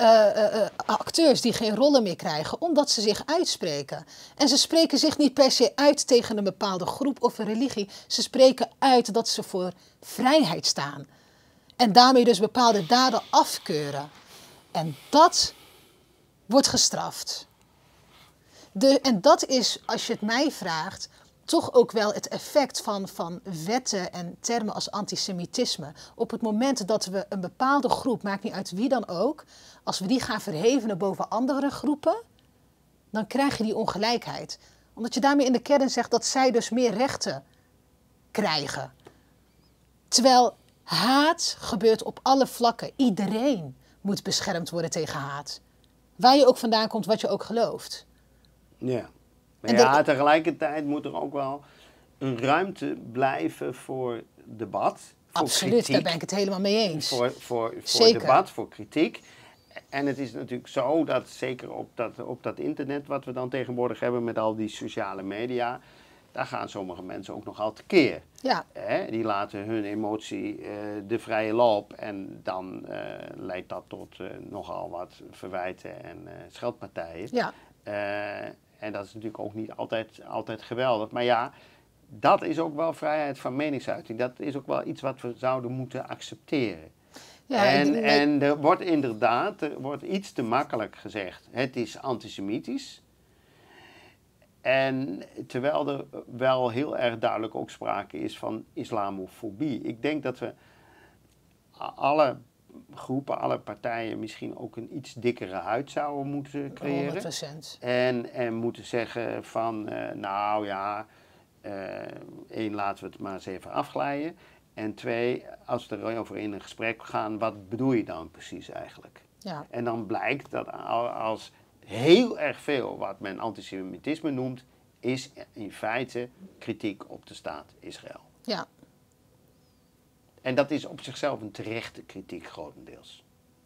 A: Uh, acteurs die geen rollen meer krijgen, omdat ze zich uitspreken. En ze spreken zich niet per se uit tegen een bepaalde groep of een religie. Ze spreken uit dat ze voor vrijheid staan. En daarmee dus bepaalde daden afkeuren. En dat wordt gestraft. De, en dat is, als je het mij vraagt, toch ook wel het effect van, van wetten en termen als antisemitisme. Op het moment dat we een bepaalde groep, maakt niet uit wie dan ook, als we die gaan verhevenen boven andere groepen, dan krijg je die ongelijkheid. Omdat je daarmee in de kern zegt dat zij dus meer rechten krijgen. Terwijl haat gebeurt op alle vlakken. Iedereen moet beschermd worden tegen haat. Waar je ook vandaan komt, wat je ook gelooft.
B: Ja. Maar ja, tegelijkertijd moet er ook wel een ruimte blijven voor debat. Voor
A: Absoluut, kritiek, daar ben ik het helemaal mee eens.
B: Voor, voor, voor debat, voor kritiek. En het is natuurlijk zo dat zeker op dat, op dat internet wat we dan tegenwoordig hebben met al die sociale media, daar gaan sommige mensen ook nogal tekeer.
A: Ja.
B: die laten hun emotie uh, de vrije loop en dan uh, leidt dat tot uh, nogal wat verwijten en scheldpartijen.
A: Ja.
B: En dat is natuurlijk ook niet altijd, altijd geweldig. Maar ja, dat is ook wel vrijheid van meningsuiting. Dat is ook wel iets wat we zouden moeten accepteren. Ja, en, en er wordt inderdaad er wordt iets te makkelijk gezegd. Het is antisemitisch. En terwijl er wel heel erg duidelijk ook sprake is van islamofobie. Ik denk dat we alle groepen, alle partijen misschien ook een iets dikkere huid zouden moeten creëren.
A: 100%.
B: En, en moeten zeggen van, uh, nou ja, uh, één, laten we het maar eens even afglijden. En twee, als we erover in een gesprek gaan, wat bedoel je dan precies eigenlijk?
A: Ja.
B: En dan blijkt dat als heel erg veel wat men antisemitisme noemt, is in feite kritiek op de staat Israël.
A: Ja.
B: En dat is op zichzelf een terechte kritiek, grotendeels.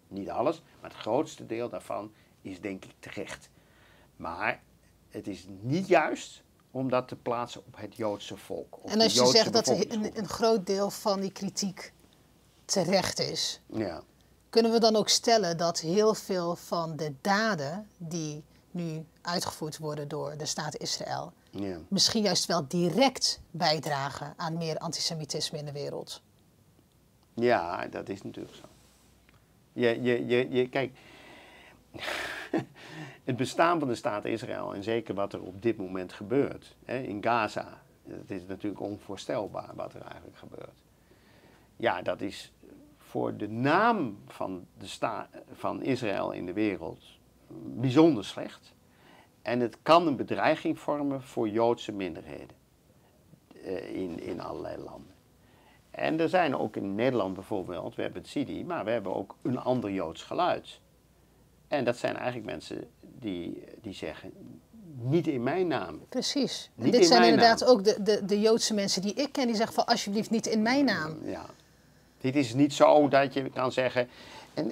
B: Niet alles, maar het grootste deel daarvan is denk ik terecht. Maar het is niet juist om dat te plaatsen op het Joodse volk.
A: En als je zegt dat een, een, groot deel van die kritiek terecht is,
B: Ja.
A: kunnen we dan ook stellen dat heel veel van de daden die nu uitgevoerd worden door de staat Israël,
B: ja.
A: misschien juist wel direct bijdragen aan meer antisemitisme in de wereld?
B: Ja, dat is natuurlijk zo. Je, je, je, je, kijk, het bestaan van de staat Israël en zeker wat er op dit moment gebeurt hè, in Gaza, het is natuurlijk onvoorstelbaar wat er eigenlijk gebeurt. Ja, dat is voor de naam van, de van Israël in de wereld bijzonder slecht. En het kan een bedreiging vormen voor Joodse minderheden eh, in, in allerlei landen. En er zijn ook in Nederland bijvoorbeeld, we hebben het Sidi, maar we hebben ook een ander Joods geluid. En dat zijn eigenlijk mensen die, die zeggen, niet in mijn naam.
A: Precies. En
B: Niet
A: dit
B: in
A: zijn inderdaad
B: naam.
A: ook de, de, de Joodse mensen die ik ken, die zeggen van alsjeblieft niet in mijn naam.
B: Ja. Dit is niet zo dat je kan zeggen. En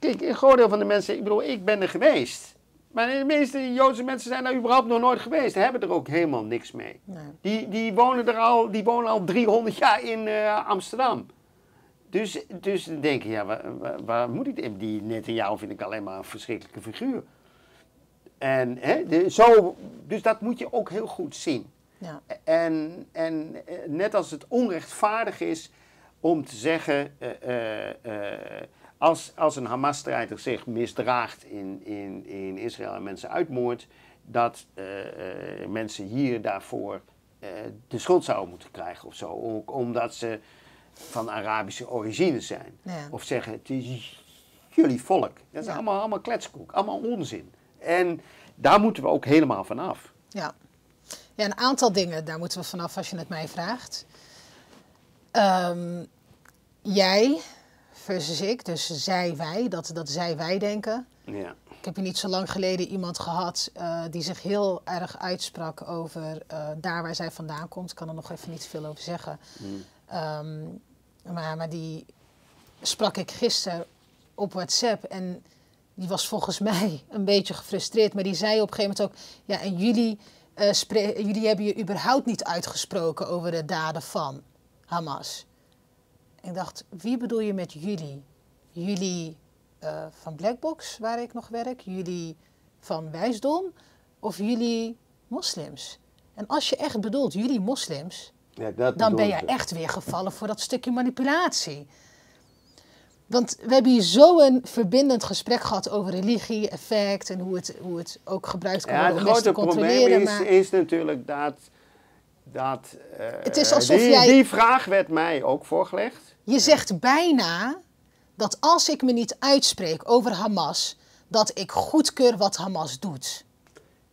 B: een groot deel van de mensen, ik bedoel, ik ben er geweest. Maar de meeste Joodse mensen zijn daar überhaupt nog nooit geweest. Hebben er ook helemaal niks mee.
A: Nee.
B: Die, die, wonen er al, die wonen al 300 jaar in eh, Amsterdam. Dus, dus dan denk je, ja, waar, waar, waar moet ik... Die Netanyahu vind ik alleen maar een verschrikkelijke figuur. En, hè, de, zo, dus dat moet je ook heel goed zien.
A: Ja.
B: En, en eh, net als het onrechtvaardig is om te zeggen, eh, als, als een Hamas-strijder zich misdraagt in, in, in Israël en mensen uitmoordt, dat eh, eh, mensen hier daarvoor eh, de schuld zouden moeten krijgen of zo. Ook omdat ze van Arabische origine zijn.
A: Ja.
B: Of zeggen, het is jullie volk. Dat is
A: Ja.
B: allemaal, allemaal kletskoek, allemaal onzin. En daar moeten we ook helemaal van af.
A: Ja. ja, een aantal dingen, daar moeten we vanaf als je het mij vraagt. Ehm, jij versus ik, dus zij, wij, dat, dat zij, wij denken.
B: Ja.
A: Ik heb hier niet zo lang geleden iemand gehad eh, die zich heel erg uitsprak over eh, daar waar zij vandaan komt. Ik kan er nog even niet veel over zeggen. Ehm, maar, maar die sprak ik gisteren op WhatsApp en die was volgens mij een beetje gefrustreerd. Maar die zei op een gegeven moment ook, ja en jullie, spre- jullie hebben je überhaupt niet uitgesproken over de daden van Hamas. Ik dacht, wie bedoel je met jullie? Jullie eh, van Blackbox, waar ik nog werk, jullie van Wijsdom of jullie moslims? En als je echt bedoelt jullie moslims,
B: Ja, dat
A: dan ben je echt weer gevallen voor dat stukje manipulatie. Want we hebben hier zo'n verbindend gesprek gehad over religie, effect en hoe het, hoe het ook gebruikt kan
B: Ja,
A: worden
B: het
A: om mensen te
B: grote probleem
A: controleren.
B: is, is natuurlijk dat. dat eh,
A: Het is alsof
B: die,
A: jij-
B: die vraag werd mij ook voorgelegd.
A: Je zegt bijna dat als ik me niet uitspreek over Hamas, dat ik goedkeur wat Hamas doet.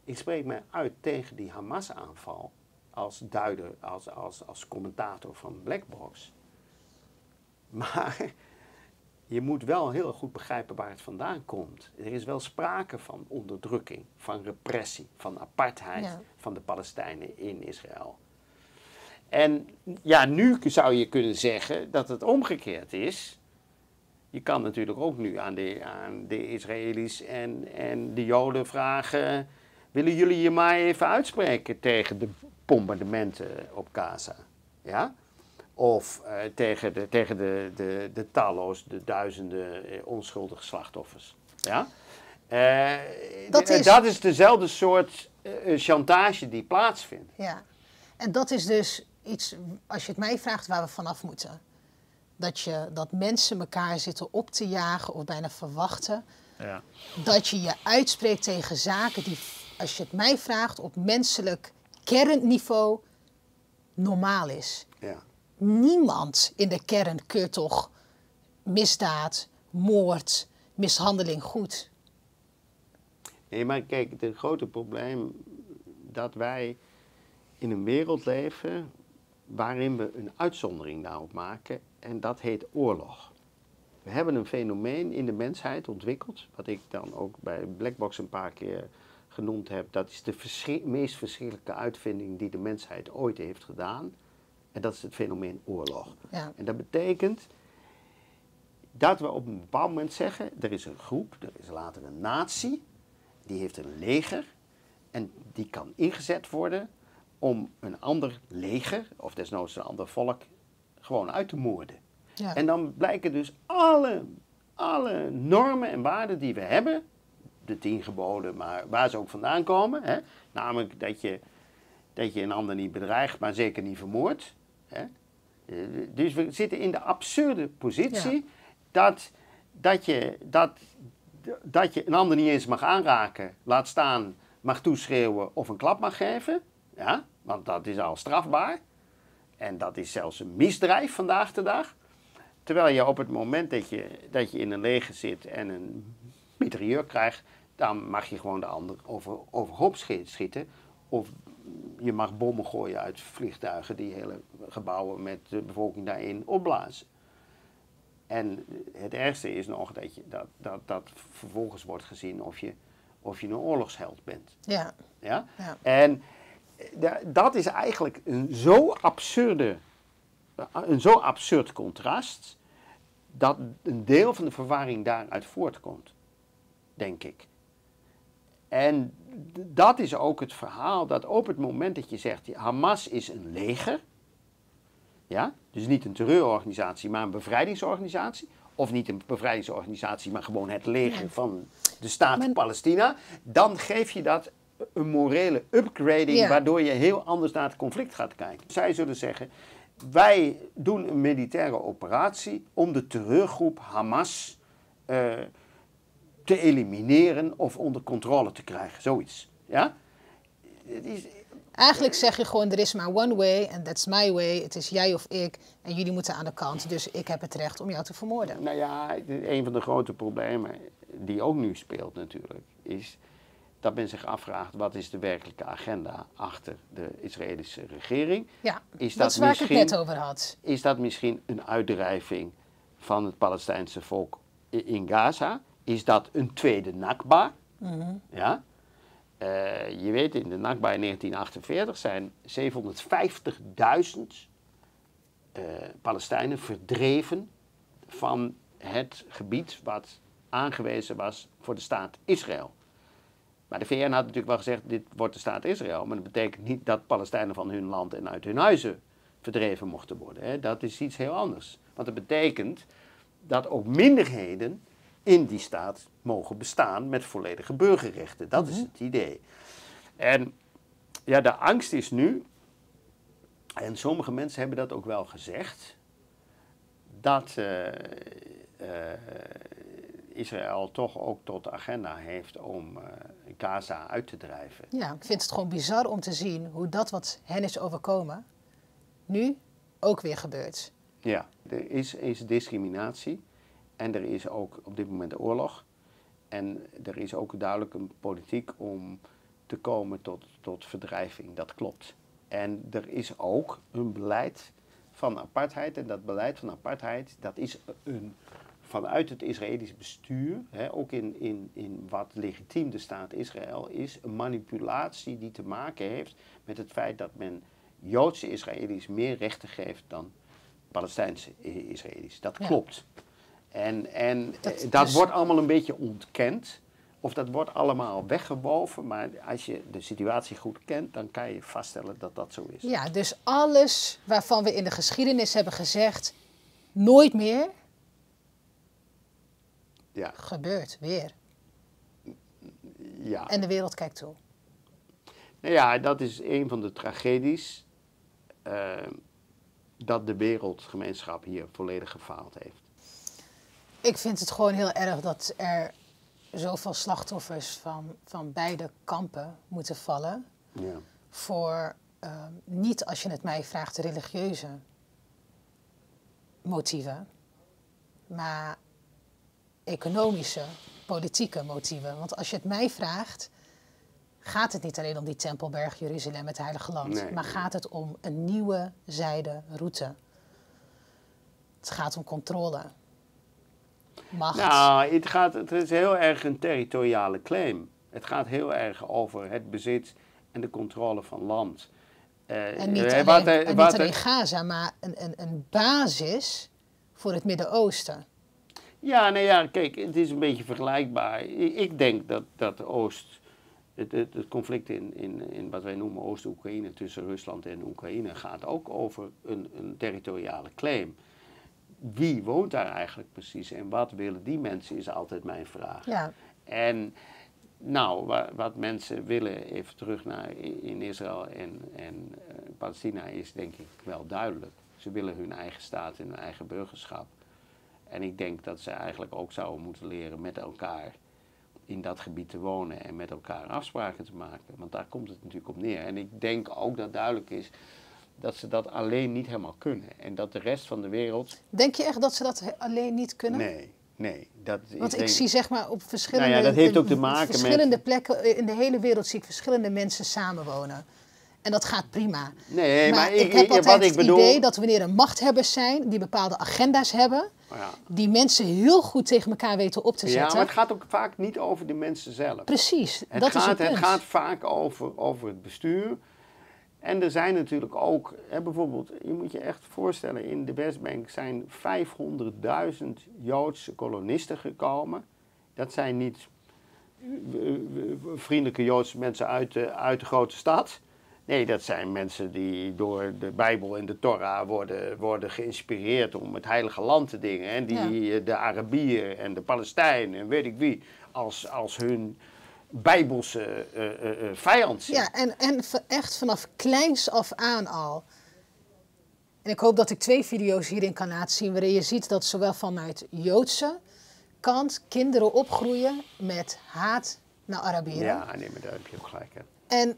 B: Ik spreek mij uit tegen die Hamas-aanval als duider, als, als, als commentator van Blackbox. Maar je moet wel heel goed begrijpen waar het vandaan komt. Er is wel sprake van onderdrukking, van repressie, van apartheid
A: Ja.
B: van de Palestijnen in Israël. En ja, nu zou je kunnen zeggen dat het omgekeerd is. Je kan natuurlijk ook nu aan de, aan de Israëli's en, en de Joden vragen: willen jullie je maar even uitspreken tegen de bombardementen op Gaza? Ja? Of eh, tegen, de, tegen de, de, de de duizenden eh, onschuldige slachtoffers. Ja? Eh,
A: Dat is-
B: dat is dezelfde soort chantage die plaatsvindt.
A: Ja. En dat is dus iets, als je het mij vraagt, waar we vanaf moeten. Dat, je, dat mensen elkaar zitten op te jagen of bijna verwachten.
B: Ja.
A: Dat je je uitspreekt tegen zaken die, als je het mij vraagt, op menselijk kernniveau normaal is.
B: Ja.
A: Niemand in de kern keurt toch misdaad, moord, mishandeling goed.
B: Nee, maar kijk, het grote probleem dat wij in een wereld leven waarin we een uitzondering daarop maken en dat heet oorlog. We hebben een fenomeen in de mensheid ontwikkeld, wat ik dan ook bij Blackbox een paar keer genoemd heb. Dat is de verschri- meest verschrikkelijke uitvinding die de mensheid ooit heeft gedaan. En dat is het fenomeen oorlog.
A: Ja.
B: En dat betekent dat we op een bepaald moment zeggen, er is een groep, er is later een natie, die heeft een leger en die kan ingezet worden om een ander leger, of desnoods een ander volk, gewoon uit te moorden.
A: Ja.
B: En dan blijken dus alle, alle normen en waarden die we hebben, de tien geboden, maar waar ze ook vandaan komen, hè, namelijk dat je, dat je een ander niet bedreigt, maar zeker niet vermoordt. Dus we zitten in de absurde positie dat, dat, je, dat, dat je een ander niet eens mag aanraken, laat staan, mag toeschreeuwen of een klap mag geven. Ja, want dat is al strafbaar. En dat is zelfs een misdrijf vandaag de dag. Terwijl je op het moment dat je, dat je in een leger zit en een mitrailleur krijgt, dan mag je gewoon de ander over, overhoop schi- schieten. Of je mag bommen gooien uit vliegtuigen die hele gebouwen met de bevolking daarin opblazen. En het ergste is nog dat, je, dat, dat, dat vervolgens wordt gezien of je, of je een oorlogsheld bent.
A: Ja,
B: Ja?
A: Ja.
B: En dat is eigenlijk een zo absurde, een zo absurd contrast, dat een deel van de verwarring daaruit voortkomt, denk ik. En dat is ook het verhaal dat op het moment dat je zegt, Hamas is een leger, ja, dus niet een terreurorganisatie, maar een bevrijdingsorganisatie, of niet een bevrijdingsorganisatie, maar gewoon het leger van de staat Palestina, dan geef je dat een morele upgrading,
A: Ja.
B: waardoor je heel anders naar het conflict gaat kijken. Zij zullen zeggen, wij doen een militaire operatie om de terreurgroep Hamas eh, te elimineren of onder controle te krijgen, zoiets. Ja? Het is,
A: Eigenlijk zeg je gewoon, er is maar one way and that's my way. Het is jij of ik en jullie moeten aan de kant. Dus ik heb het recht om jou te vermoorden.
B: Nou ja, een van de grote problemen die ook nu speelt natuurlijk, is dat men zich afvraagt wat is de werkelijke agenda achter de Israëlische regering.
A: Ja,
B: Is
A: dat
B: dat
A: is waar ik het net over had.
B: Is dat misschien een uitdrijving van het Palestijnse volk in Gaza? Is dat een tweede Nakba? Ja? Eh, je weet, in de Nakba in 1948 zijn 750.000 eh, Palestijnen verdreven van het gebied wat aangewezen was voor de staat Israël. Maar de VN had natuurlijk wel gezegd, dit wordt de staat Israël. Maar dat betekent niet dat Palestijnen van hun land en uit hun huizen verdreven mochten worden. Hè. Dat is iets heel anders. Want dat betekent dat ook minderheden in die staat mogen bestaan met volledige burgerrechten. Dat is het idee. En ja, de angst is nu, en sommige mensen hebben dat ook wel gezegd, dat eh, eh, Israël toch ook tot agenda heeft om eh, Gaza uit te drijven.
A: Ja, ik vind het gewoon bizar om te zien hoe dat wat hen is overkomen, nu ook weer gebeurt.
B: Ja, er is, is discriminatie en er is ook op dit moment oorlog. En er is ook duidelijk een politiek om te komen tot, tot verdrijving, dat klopt. En er is ook een beleid van apartheid. En dat beleid van apartheid, dat is een, vanuit het Israëlisch bestuur, hè, ook in, in, in wat legitiem de staat Israël is, een manipulatie die te maken heeft met het feit dat men Joodse Israëli's meer rechten geeft dan Palestijnse Israëli's. Dat
A: Ja.
B: klopt. En, en
A: Dat
B: dat, dat
A: is-
B: wordt allemaal een beetje ontkend. Of dat wordt allemaal weggewoven. Maar als je de situatie goed kent, dan kan je vaststellen dat dat zo is.
A: Ja, dus alles waarvan we in de geschiedenis hebben gezegd, nooit meer,
B: Ja,
A: gebeurt weer.
B: ja.
A: En de wereld kijkt toe.
B: Nou ja, dat is een van de tragedies. eh, dat de wereldgemeenschap hier volledig gefaald heeft.
A: Ik vind het gewoon heel erg dat er zoveel slachtoffers van, van beide kampen moeten vallen.
B: Ja.
A: Voor ehm, niet, als je het mij vraagt, religieuze motieven, maar economische, politieke motieven. Want als je het mij vraagt, gaat het niet alleen om die Tempelberg, Jeruzalem, het Heilige Land,
B: Nee,
A: maar gaat het om een nieuwe zijde-route. Het gaat om controle, macht.
B: Nou, het, gaat, het is heel erg een territoriale claim. Het gaat heel erg over het bezit en de controle van land. Eh,
A: En niet
B: eh,
A: alleen,
B: wat
A: en
B: wat
A: niet alleen Gaza, maar een, een, een basis voor het Midden-Oosten.
B: Ja, nou ja, kijk, het is een beetje vergelijkbaar. Ik denk dat, dat Oost, het, het, het conflict in, in, in wat wij noemen Oost-Oekraïne tussen Rusland en Oekraïne gaat ook over een, een territoriale claim. wie woont daar eigenlijk precies en wat willen die mensen is altijd mijn vraag.
A: Ja.
B: En nou, wa- wat mensen willen, even terug naar in Israël en, en eh, Palestina, is denk ik wel duidelijk. Ze willen hun eigen staat en hun eigen burgerschap. En ik denk dat ze eigenlijk ook zouden moeten leren met elkaar in dat gebied te wonen en met elkaar afspraken te maken. Want daar komt het natuurlijk op neer. En ik denk ook dat duidelijk is dat ze dat alleen niet helemaal kunnen. En dat de rest van de wereld.
A: Denk je echt dat ze dat alleen niet kunnen?
B: Nee, nee. Dat is
A: Want ik
B: denk-
A: zie zeg maar op verschillende,
B: Nou ja, dat heeft ook te maken met-
A: verschillende plekken in de hele wereld zie ik verschillende mensen samenwonen. En dat gaat prima.
B: Nee, maar,
A: maar
B: ik,
A: ik heb altijd
B: wat ik
A: het
B: bedoel.
A: idee dat wanneer er machthebbers zijn die bepaalde agenda's hebben,
B: Ja.
A: die mensen heel goed tegen elkaar weten op te
B: Ja,
A: zetten.
B: maar het gaat ook vaak niet over de mensen zelf.
A: Precies,
B: Het,
A: dat
B: gaat,
A: is het punt.
B: het gaat vaak over, over het bestuur. En er zijn natuurlijk ook, hè, bijvoorbeeld, je moet je echt voorstellen, in de Westbank zijn 500.000 Joodse kolonisten gekomen. Dat zijn niet eh, eh, vriendelijke Joodse mensen uit de, uit de grote stad. Nee, dat zijn mensen die door de Bijbel en de Torah worden, worden geïnspireerd om het heilige land te dingen. En die de Arabieren en de Palestijnen en weet ik wie als, als hun Bijbelse eh, vijand zien.
A: Ja, en, en echt vanaf kleins af aan al. En ik hoop dat ik twee video's hierin kan laten zien waarin je ziet dat zowel vanuit Joodse kant kinderen opgroeien met haat naar Arabieren.
B: Ja, nee, maar daar heb je ook gelijk in.
A: En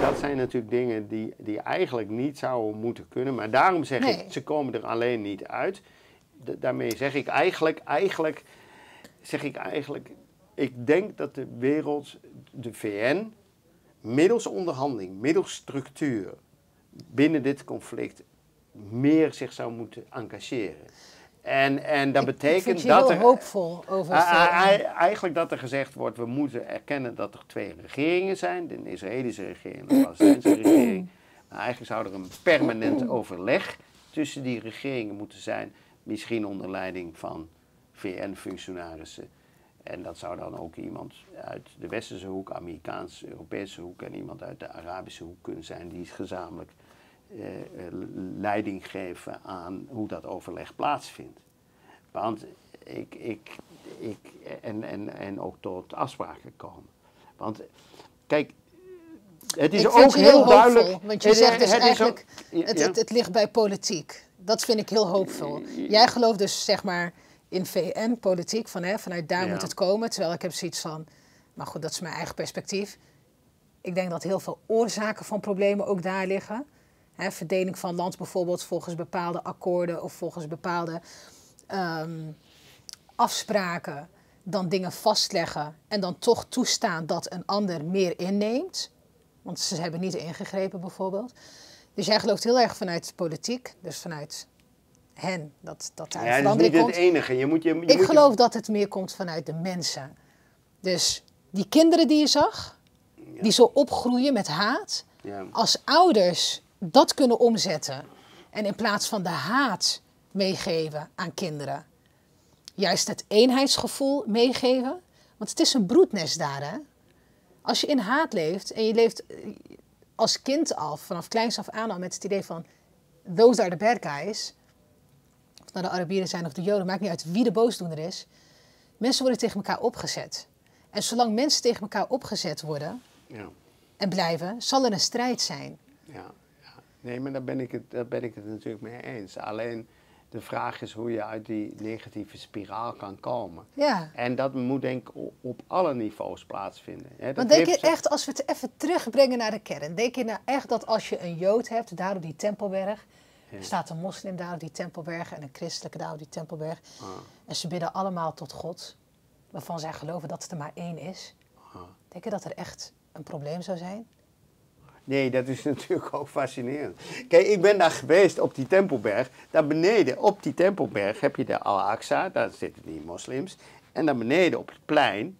B: Dat zijn natuurlijk dingen die, die eigenlijk niet zouden moeten kunnen. Maar daarom zeg ik, ze komen er alleen niet uit. Daarmee zeg ik eigenlijk, eigenlijk, zeg ik eigenlijk, ik denk dat de wereld, de VN, middels onderhandeling, middels structuur, binnen dit conflict meer zich zou moeten engageren. En, en dat
A: Ik-
B: betekent dat er...
A: hoopvol over
B: Eigenlijk dat er gezegd wordt, we moeten erkennen dat er twee regeringen zijn. De Israëlische regering en de Palestijnse regering. Maar eigenlijk zou er een permanent overleg tussen die regeringen moeten zijn. Misschien onder leiding van VN-functionarissen. En dat zou dan ook iemand uit de westerse hoek, Amerikaanse, Europese hoek en iemand uit de Arabische hoek kunnen zijn die gezamenlijk leiding geven aan hoe dat overleg plaatsvindt. Want ik, ik, ik en, en, en ook tot afspraken komen. Want kijk, het is
A: ik
B: ook
A: heel,
B: heel duidelijk.
A: hoopvol, want je
B: het-
A: zegt dus
B: het
A: eigenlijk,
B: ook- ja,
A: het, het, het ligt bij politiek. Dat vind ik heel hoopvol. Jij gelooft dus zeg maar in VN-politiek, van, hè, vanuit daar
B: Ja.
A: moet het komen. Terwijl ik heb zoiets van, maar goed, dat is mijn eigen perspectief. Ik denk dat heel veel oorzaken van problemen ook daar liggen. Hè, verdeling van land bijvoorbeeld volgens bepaalde akkoorden of volgens bepaalde ehm, afspraken. Dan dingen vastleggen en dan toch toestaan dat een ander meer inneemt. Want ze hebben niet ingegrepen bijvoorbeeld. Dus jij gelooft heel erg vanuit politiek, dus vanuit hen, dat, dat daar
B: Ja, dat is
A: verandering
B: niet
A: komt.
B: het enige. Je moet je, je
A: Ik
B: moet je-
A: geloof dat het meer komt vanuit de mensen. Dus die kinderen die je zag, die zo opgroeien met haat,
B: Ja.
A: als ouders dat kunnen omzetten en in plaats van de haat meegeven aan kinderen, juist het eenheidsgevoel meegeven, want het is een broednest daar, hè? Als je in haat leeft en je leeft eh, als kind al, vanaf kleins af aan al, met het idee van those are the bad guys, of nou de Arabieren zijn of de Joden, maakt niet uit wie de boosdoener is. Mensen worden tegen elkaar opgezet. En zolang mensen tegen elkaar opgezet worden
B: Ja.
A: en blijven, zal er een strijd zijn.
B: Ja. Nee, maar daar ben, ik het, daar ben ik het natuurlijk mee eens. Alleen de vraag is hoe je uit die negatieve spiraal kan komen.
A: Ja.
B: En dat moet denk ik op alle niveaus plaatsvinden. Dat
A: Want denk je echt, als we het even terugbrengen naar de kern, denk je nou echt dat als je een Jood hebt, daar op die Tempelberg, er staat een moslim daar op die Tempelberg en een christelijke daar op die Tempelberg,
B: Ah,
A: en ze bidden allemaal tot God, waarvan zij geloven dat het er maar één is,
B: ah.
A: denk je dat er echt een probleem zou zijn?
B: Nee, dat is natuurlijk ook fascinerend. Kijk, ik ben daar geweest op die Tempelberg. Daar beneden op die Tempelberg heb je de Al-Aqsa, daar zitten die moslims. En daar beneden op het plein,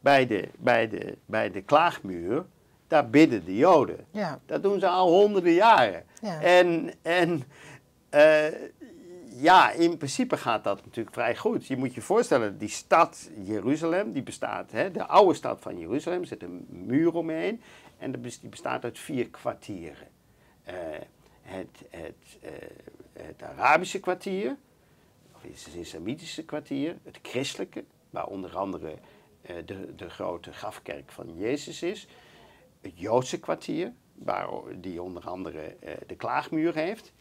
B: bij de, bij de, bij de klaagmuur, daar bidden de Joden.
A: Ja.
B: Dat doen ze al honderden jaren.
A: Ja.
B: En, en eh, ja, in principe gaat dat natuurlijk vrij goed. Je moet je voorstellen, die stad Jeruzalem, die bestaat, hè, de oude stad van Jeruzalem, zit een muur omheen. En die bestaat uit vier kwartieren. Eh, het, het, eh, het Arabische kwartier, of het Islamitische kwartier, het christelijke, waar onder andere eh, de, de grote grafkerk van Jezus is. Het Joodse kwartier, waar, die onder andere de klaagmuur heeft.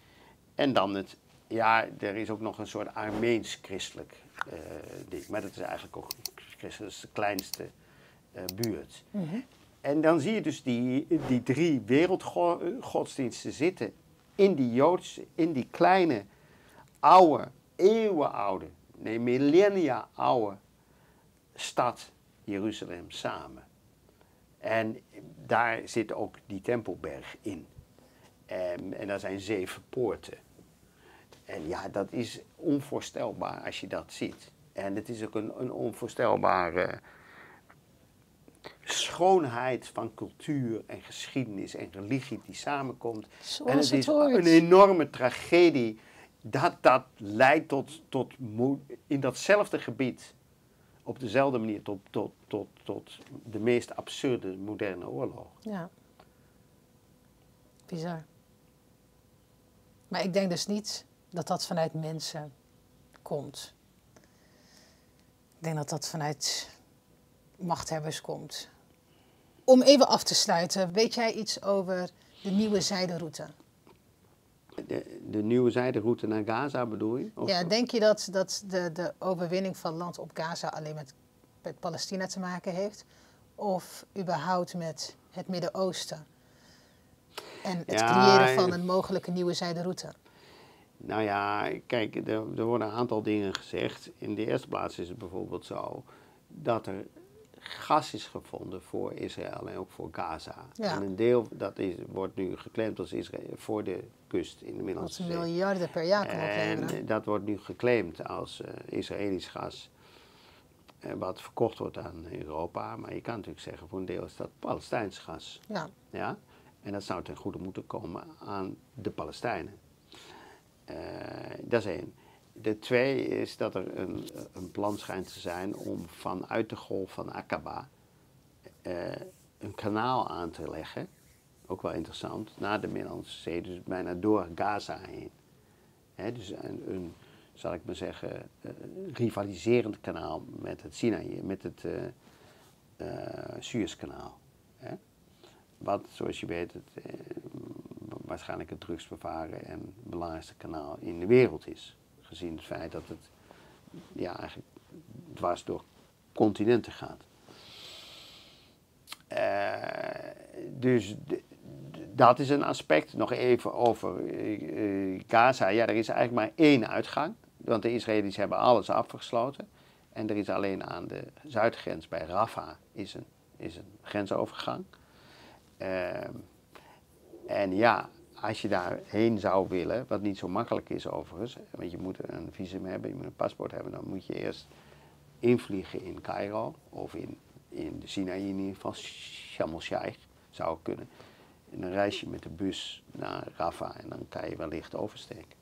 B: En dan het, ja, er is ook nog een soort Armeens-christelijk ding. Maar dat is eigenlijk ook dat is de kleinste buurt. En dan zie je dus die, die drie wereldgodsdiensten zitten in die Joodse, in die kleine, oude, eeuwenoude, nee, millennia oude stad Jeruzalem samen. En daar zit ook die Tempelberg in. En, en daar zijn zeven poorten. En ja, dat is onvoorstelbaar als je dat ziet. En het is ook een, een onvoorstelbare schoonheid van cultuur en geschiedenis en religie die samenkomt.
A: Zoals
B: en het
A: het
B: is
A: hoort.
B: een enorme tragedie dat dat leidt tot, tot in datzelfde gebied, op dezelfde manier, tot, tot, tot, tot de meest absurde moderne oorlog.
A: Ja. Bizar. Maar ik denk dus niet dat dat vanuit mensen komt. Ik denk dat dat vanuit machthebbers komt. Om even af te sluiten, weet jij iets over de nieuwe zijderoute?
B: De, de nieuwe zijderoute naar Gaza bedoel je? Of-
A: Ja, denk je dat, dat de, de overwinning van land op Gaza alleen met, met Palestina te maken heeft? Of überhaupt met het Midden-Oosten? En het
B: Ja,
A: creëren van een mogelijke nieuwe zijderoute?
B: Nou ja, kijk, er, er worden een aantal dingen gezegd. In de eerste plaats is het bijvoorbeeld zo dat er gas is gevonden voor Israël en ook voor Gaza.
A: Ja.
B: En een deel dat is, wordt nu geclaimd als Israël voor de kust in de Middellandse Zee.
A: miljarden per jaar kan
B: En
A: opleveren.
B: dat wordt nu geclaimd als eh, Israëlisch gas. eh, wat verkocht wordt aan Europa. Maar je kan natuurlijk zeggen, voor een deel is dat Palestijns gas.
A: Ja,
B: Ja? En dat zou ten goede moeten komen aan de Palestijnen. Eh, dat is één. De twee is dat er een, een plan schijnt te zijn om vanuit de golf van Aqaba eh, een kanaal aan te leggen. Ook wel interessant, naar de Middellandse Zee, dus bijna door Gaza heen. Dus een, een, zal ik maar zeggen, eh, rivaliserend kanaal met het Sinaï, met het eh, Suezkanaal. Wat, zoals je weet, het, waarschijnlijk het drugsbevaren en belangrijkste kanaal in de wereld is. Gezien het feit dat het ja, eigenlijk dwars door continenten gaat. Eh, dus dat is een aspect. Nog even over eh, Gaza. Ja, er is eigenlijk maar één uitgang. Want de Israëli's hebben alles afgesloten. En er is alleen aan de zuidgrens bij Rafah is een, is een grensovergang. Ehm, en ja, als je daarheen zou willen, wat niet zo makkelijk is overigens, want je moet een visum hebben, je moet een paspoort hebben, dan moet je eerst invliegen in Cairo of in, in de Sinaï in ieder geval, Sharm zou kunnen. En dan reis je met de bus naar Rafah en dan kan je wellicht oversteken.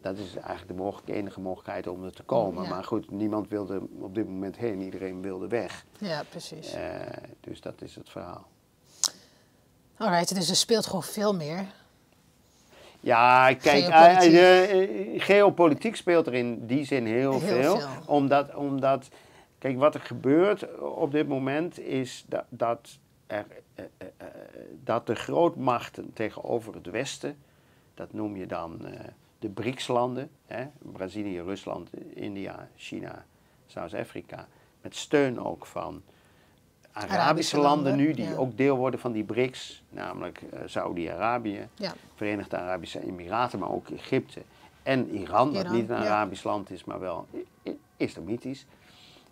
B: Dat is eigenlijk de enige mogelijkheid om er te komen.
A: Ja.
B: Maar goed, niemand wilde op dit moment heen, iedereen wilde weg.
A: ja precies.
B: Eh, dus dat is het verhaal.
A: Alright, dus er speelt gewoon veel meer.
B: Ja, kijk,
A: Geopolitiek.
B: eh, eh, eh, geopolitiek speelt er in die zin heel,
A: Heel
B: veel.
A: veel.
B: Omdat, omdat, kijk, wat er gebeurt op dit moment is dat, dat, er, eh, eh, eh, dat de grootmachten tegenover het Westen, dat noem je dan eh, de BRICS-landen, Brazilië, Rusland, India, China, Zuid-Afrika, met steun ook van Arabische,
A: Arabische
B: landen,
A: landen,
B: nu, die
A: ja.
B: ook deel worden van die BRICS, namelijk eh, Saudi-Arabië,
A: Ja,
B: Verenigde Arabische Emiraten, maar ook Egypte en Iran, wat
A: Iran,
B: niet een
A: ja.
B: Arabisch land is, maar wel islamitisch.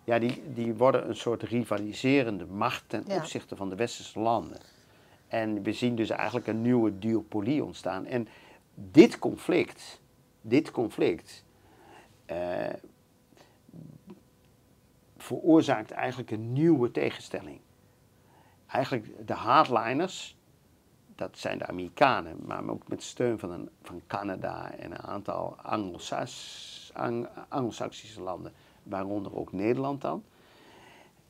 B: Ja, die, die worden een soort rivaliserende macht ten opzichte van de westerse landen. En we zien dus eigenlijk een nieuwe duopolie ontstaan. En dit conflict, dit conflict, eh, veroorzaakt eigenlijk een nieuwe tegenstelling. Eigenlijk de hardliners, dat zijn de Amerikanen, maar ook met steun van, een, van Canada en een aantal Anglo-Saxische landen, waaronder ook Nederland dan.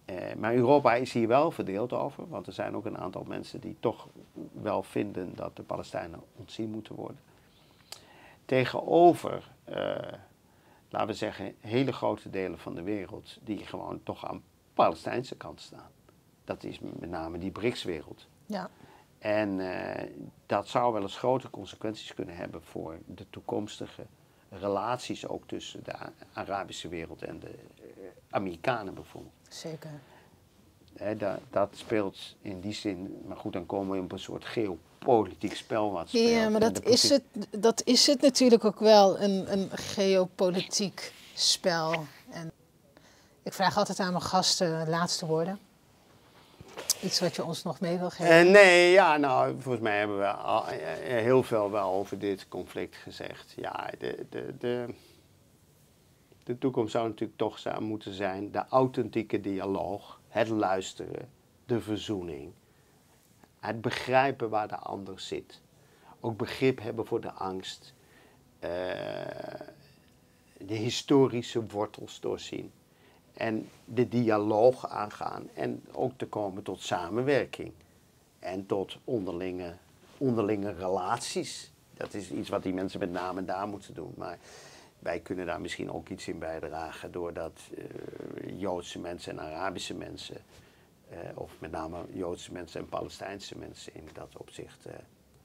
B: Eh, maar Europa is hier wel verdeeld over, want er zijn ook een aantal mensen die toch wel vinden dat de Palestijnen ontzien moeten worden. Tegenover, uh, laten we zeggen, hele grote delen van de wereld die gewoon toch aan de Palestijnse kant staan. Dat is met name die BRICS-wereld.
A: Ja.
B: En uh, dat zou wel eens grote consequenties kunnen hebben voor de toekomstige relaties ook tussen de Arabische wereld en de Amerikanen bijvoorbeeld.
A: Zeker.
B: Dat, dat, speelt in die zin, maar goed, dan komen we op een soort geopolitiek spel wat speelt.
A: Ja, maar dat is, het, dat is het natuurlijk ook wel, een, een geopolitiek spel. En ik vraag altijd aan mijn gasten laatste woorden. Iets wat je ons nog mee wil geven?
B: Uh, nee, ja, nou, volgens mij hebben we al, uh, heel veel wel over dit conflict gezegd. Ja, de, de, de, de toekomst zou natuurlijk toch moeten zijn de authentieke dialoog, het luisteren, de verzoening, het begrijpen waar de ander zit, ook begrip hebben voor de angst, uh, de historische wortels doorzien. En de dialoog aangaan. En ook te komen tot samenwerking. En tot onderlinge, onderlinge relaties. Dat is iets wat die mensen met name daar moeten doen. Maar wij kunnen daar misschien ook iets in bijdragen doordat uh, Joodse mensen en Arabische mensen, uh, of met name Joodse mensen en Palestijnse mensen in dat opzicht uh,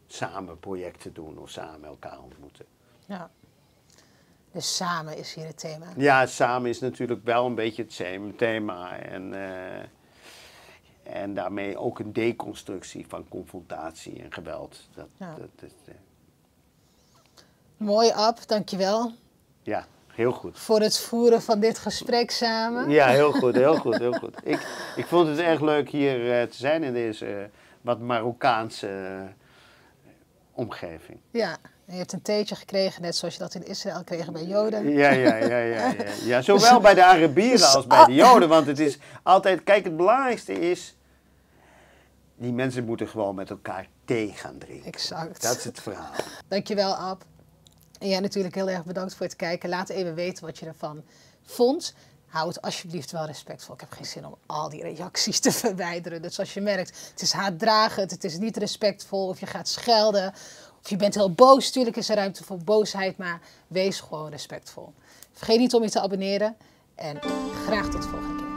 B: samen projecten doen of samen elkaar ontmoeten.
A: Ja. Dus samen is hier het thema.
B: Ja, samen is natuurlijk wel een beetje het thema. En, en daarmee ook een deconstructie van confrontatie en geweld. Dat,
A: Ja.
B: dat is,
A: Mooi, Ab, dankjewel
B: ja, heel goed.
A: voor het voeren van dit gesprek samen.
B: Ja, heel goed, heel goed, heel goed. Ik, ik vond het erg leuk hier eh, te zijn in deze eh, wat Marokkaanse eh, omgeving.
A: Ja, en je hebt een theetje gekregen, net zoals je dat in Israël kreeg bij Joden.
B: Ja, ja, ja, ja, ja. ja. Zowel bij de Arabieren als bij de Joden. Want het is altijd, kijk, het belangrijkste is, die mensen moeten gewoon met elkaar thee gaan drinken.
A: Exact.
B: Dat is het verhaal.
A: Dankjewel, Ab. En jij natuurlijk heel erg bedankt voor het kijken. Laat even weten wat je ervan vond. Hou het alsjeblieft wel respectvol. Ik heb geen zin om al die reacties te verwijderen. Dus als je merkt, het is haatdragend, het is niet respectvol, of je gaat schelden, of je bent heel boos. Tuurlijk is er ruimte voor boosheid, maar wees gewoon respectvol. Vergeet niet om je te abonneren en graag tot de volgende keer.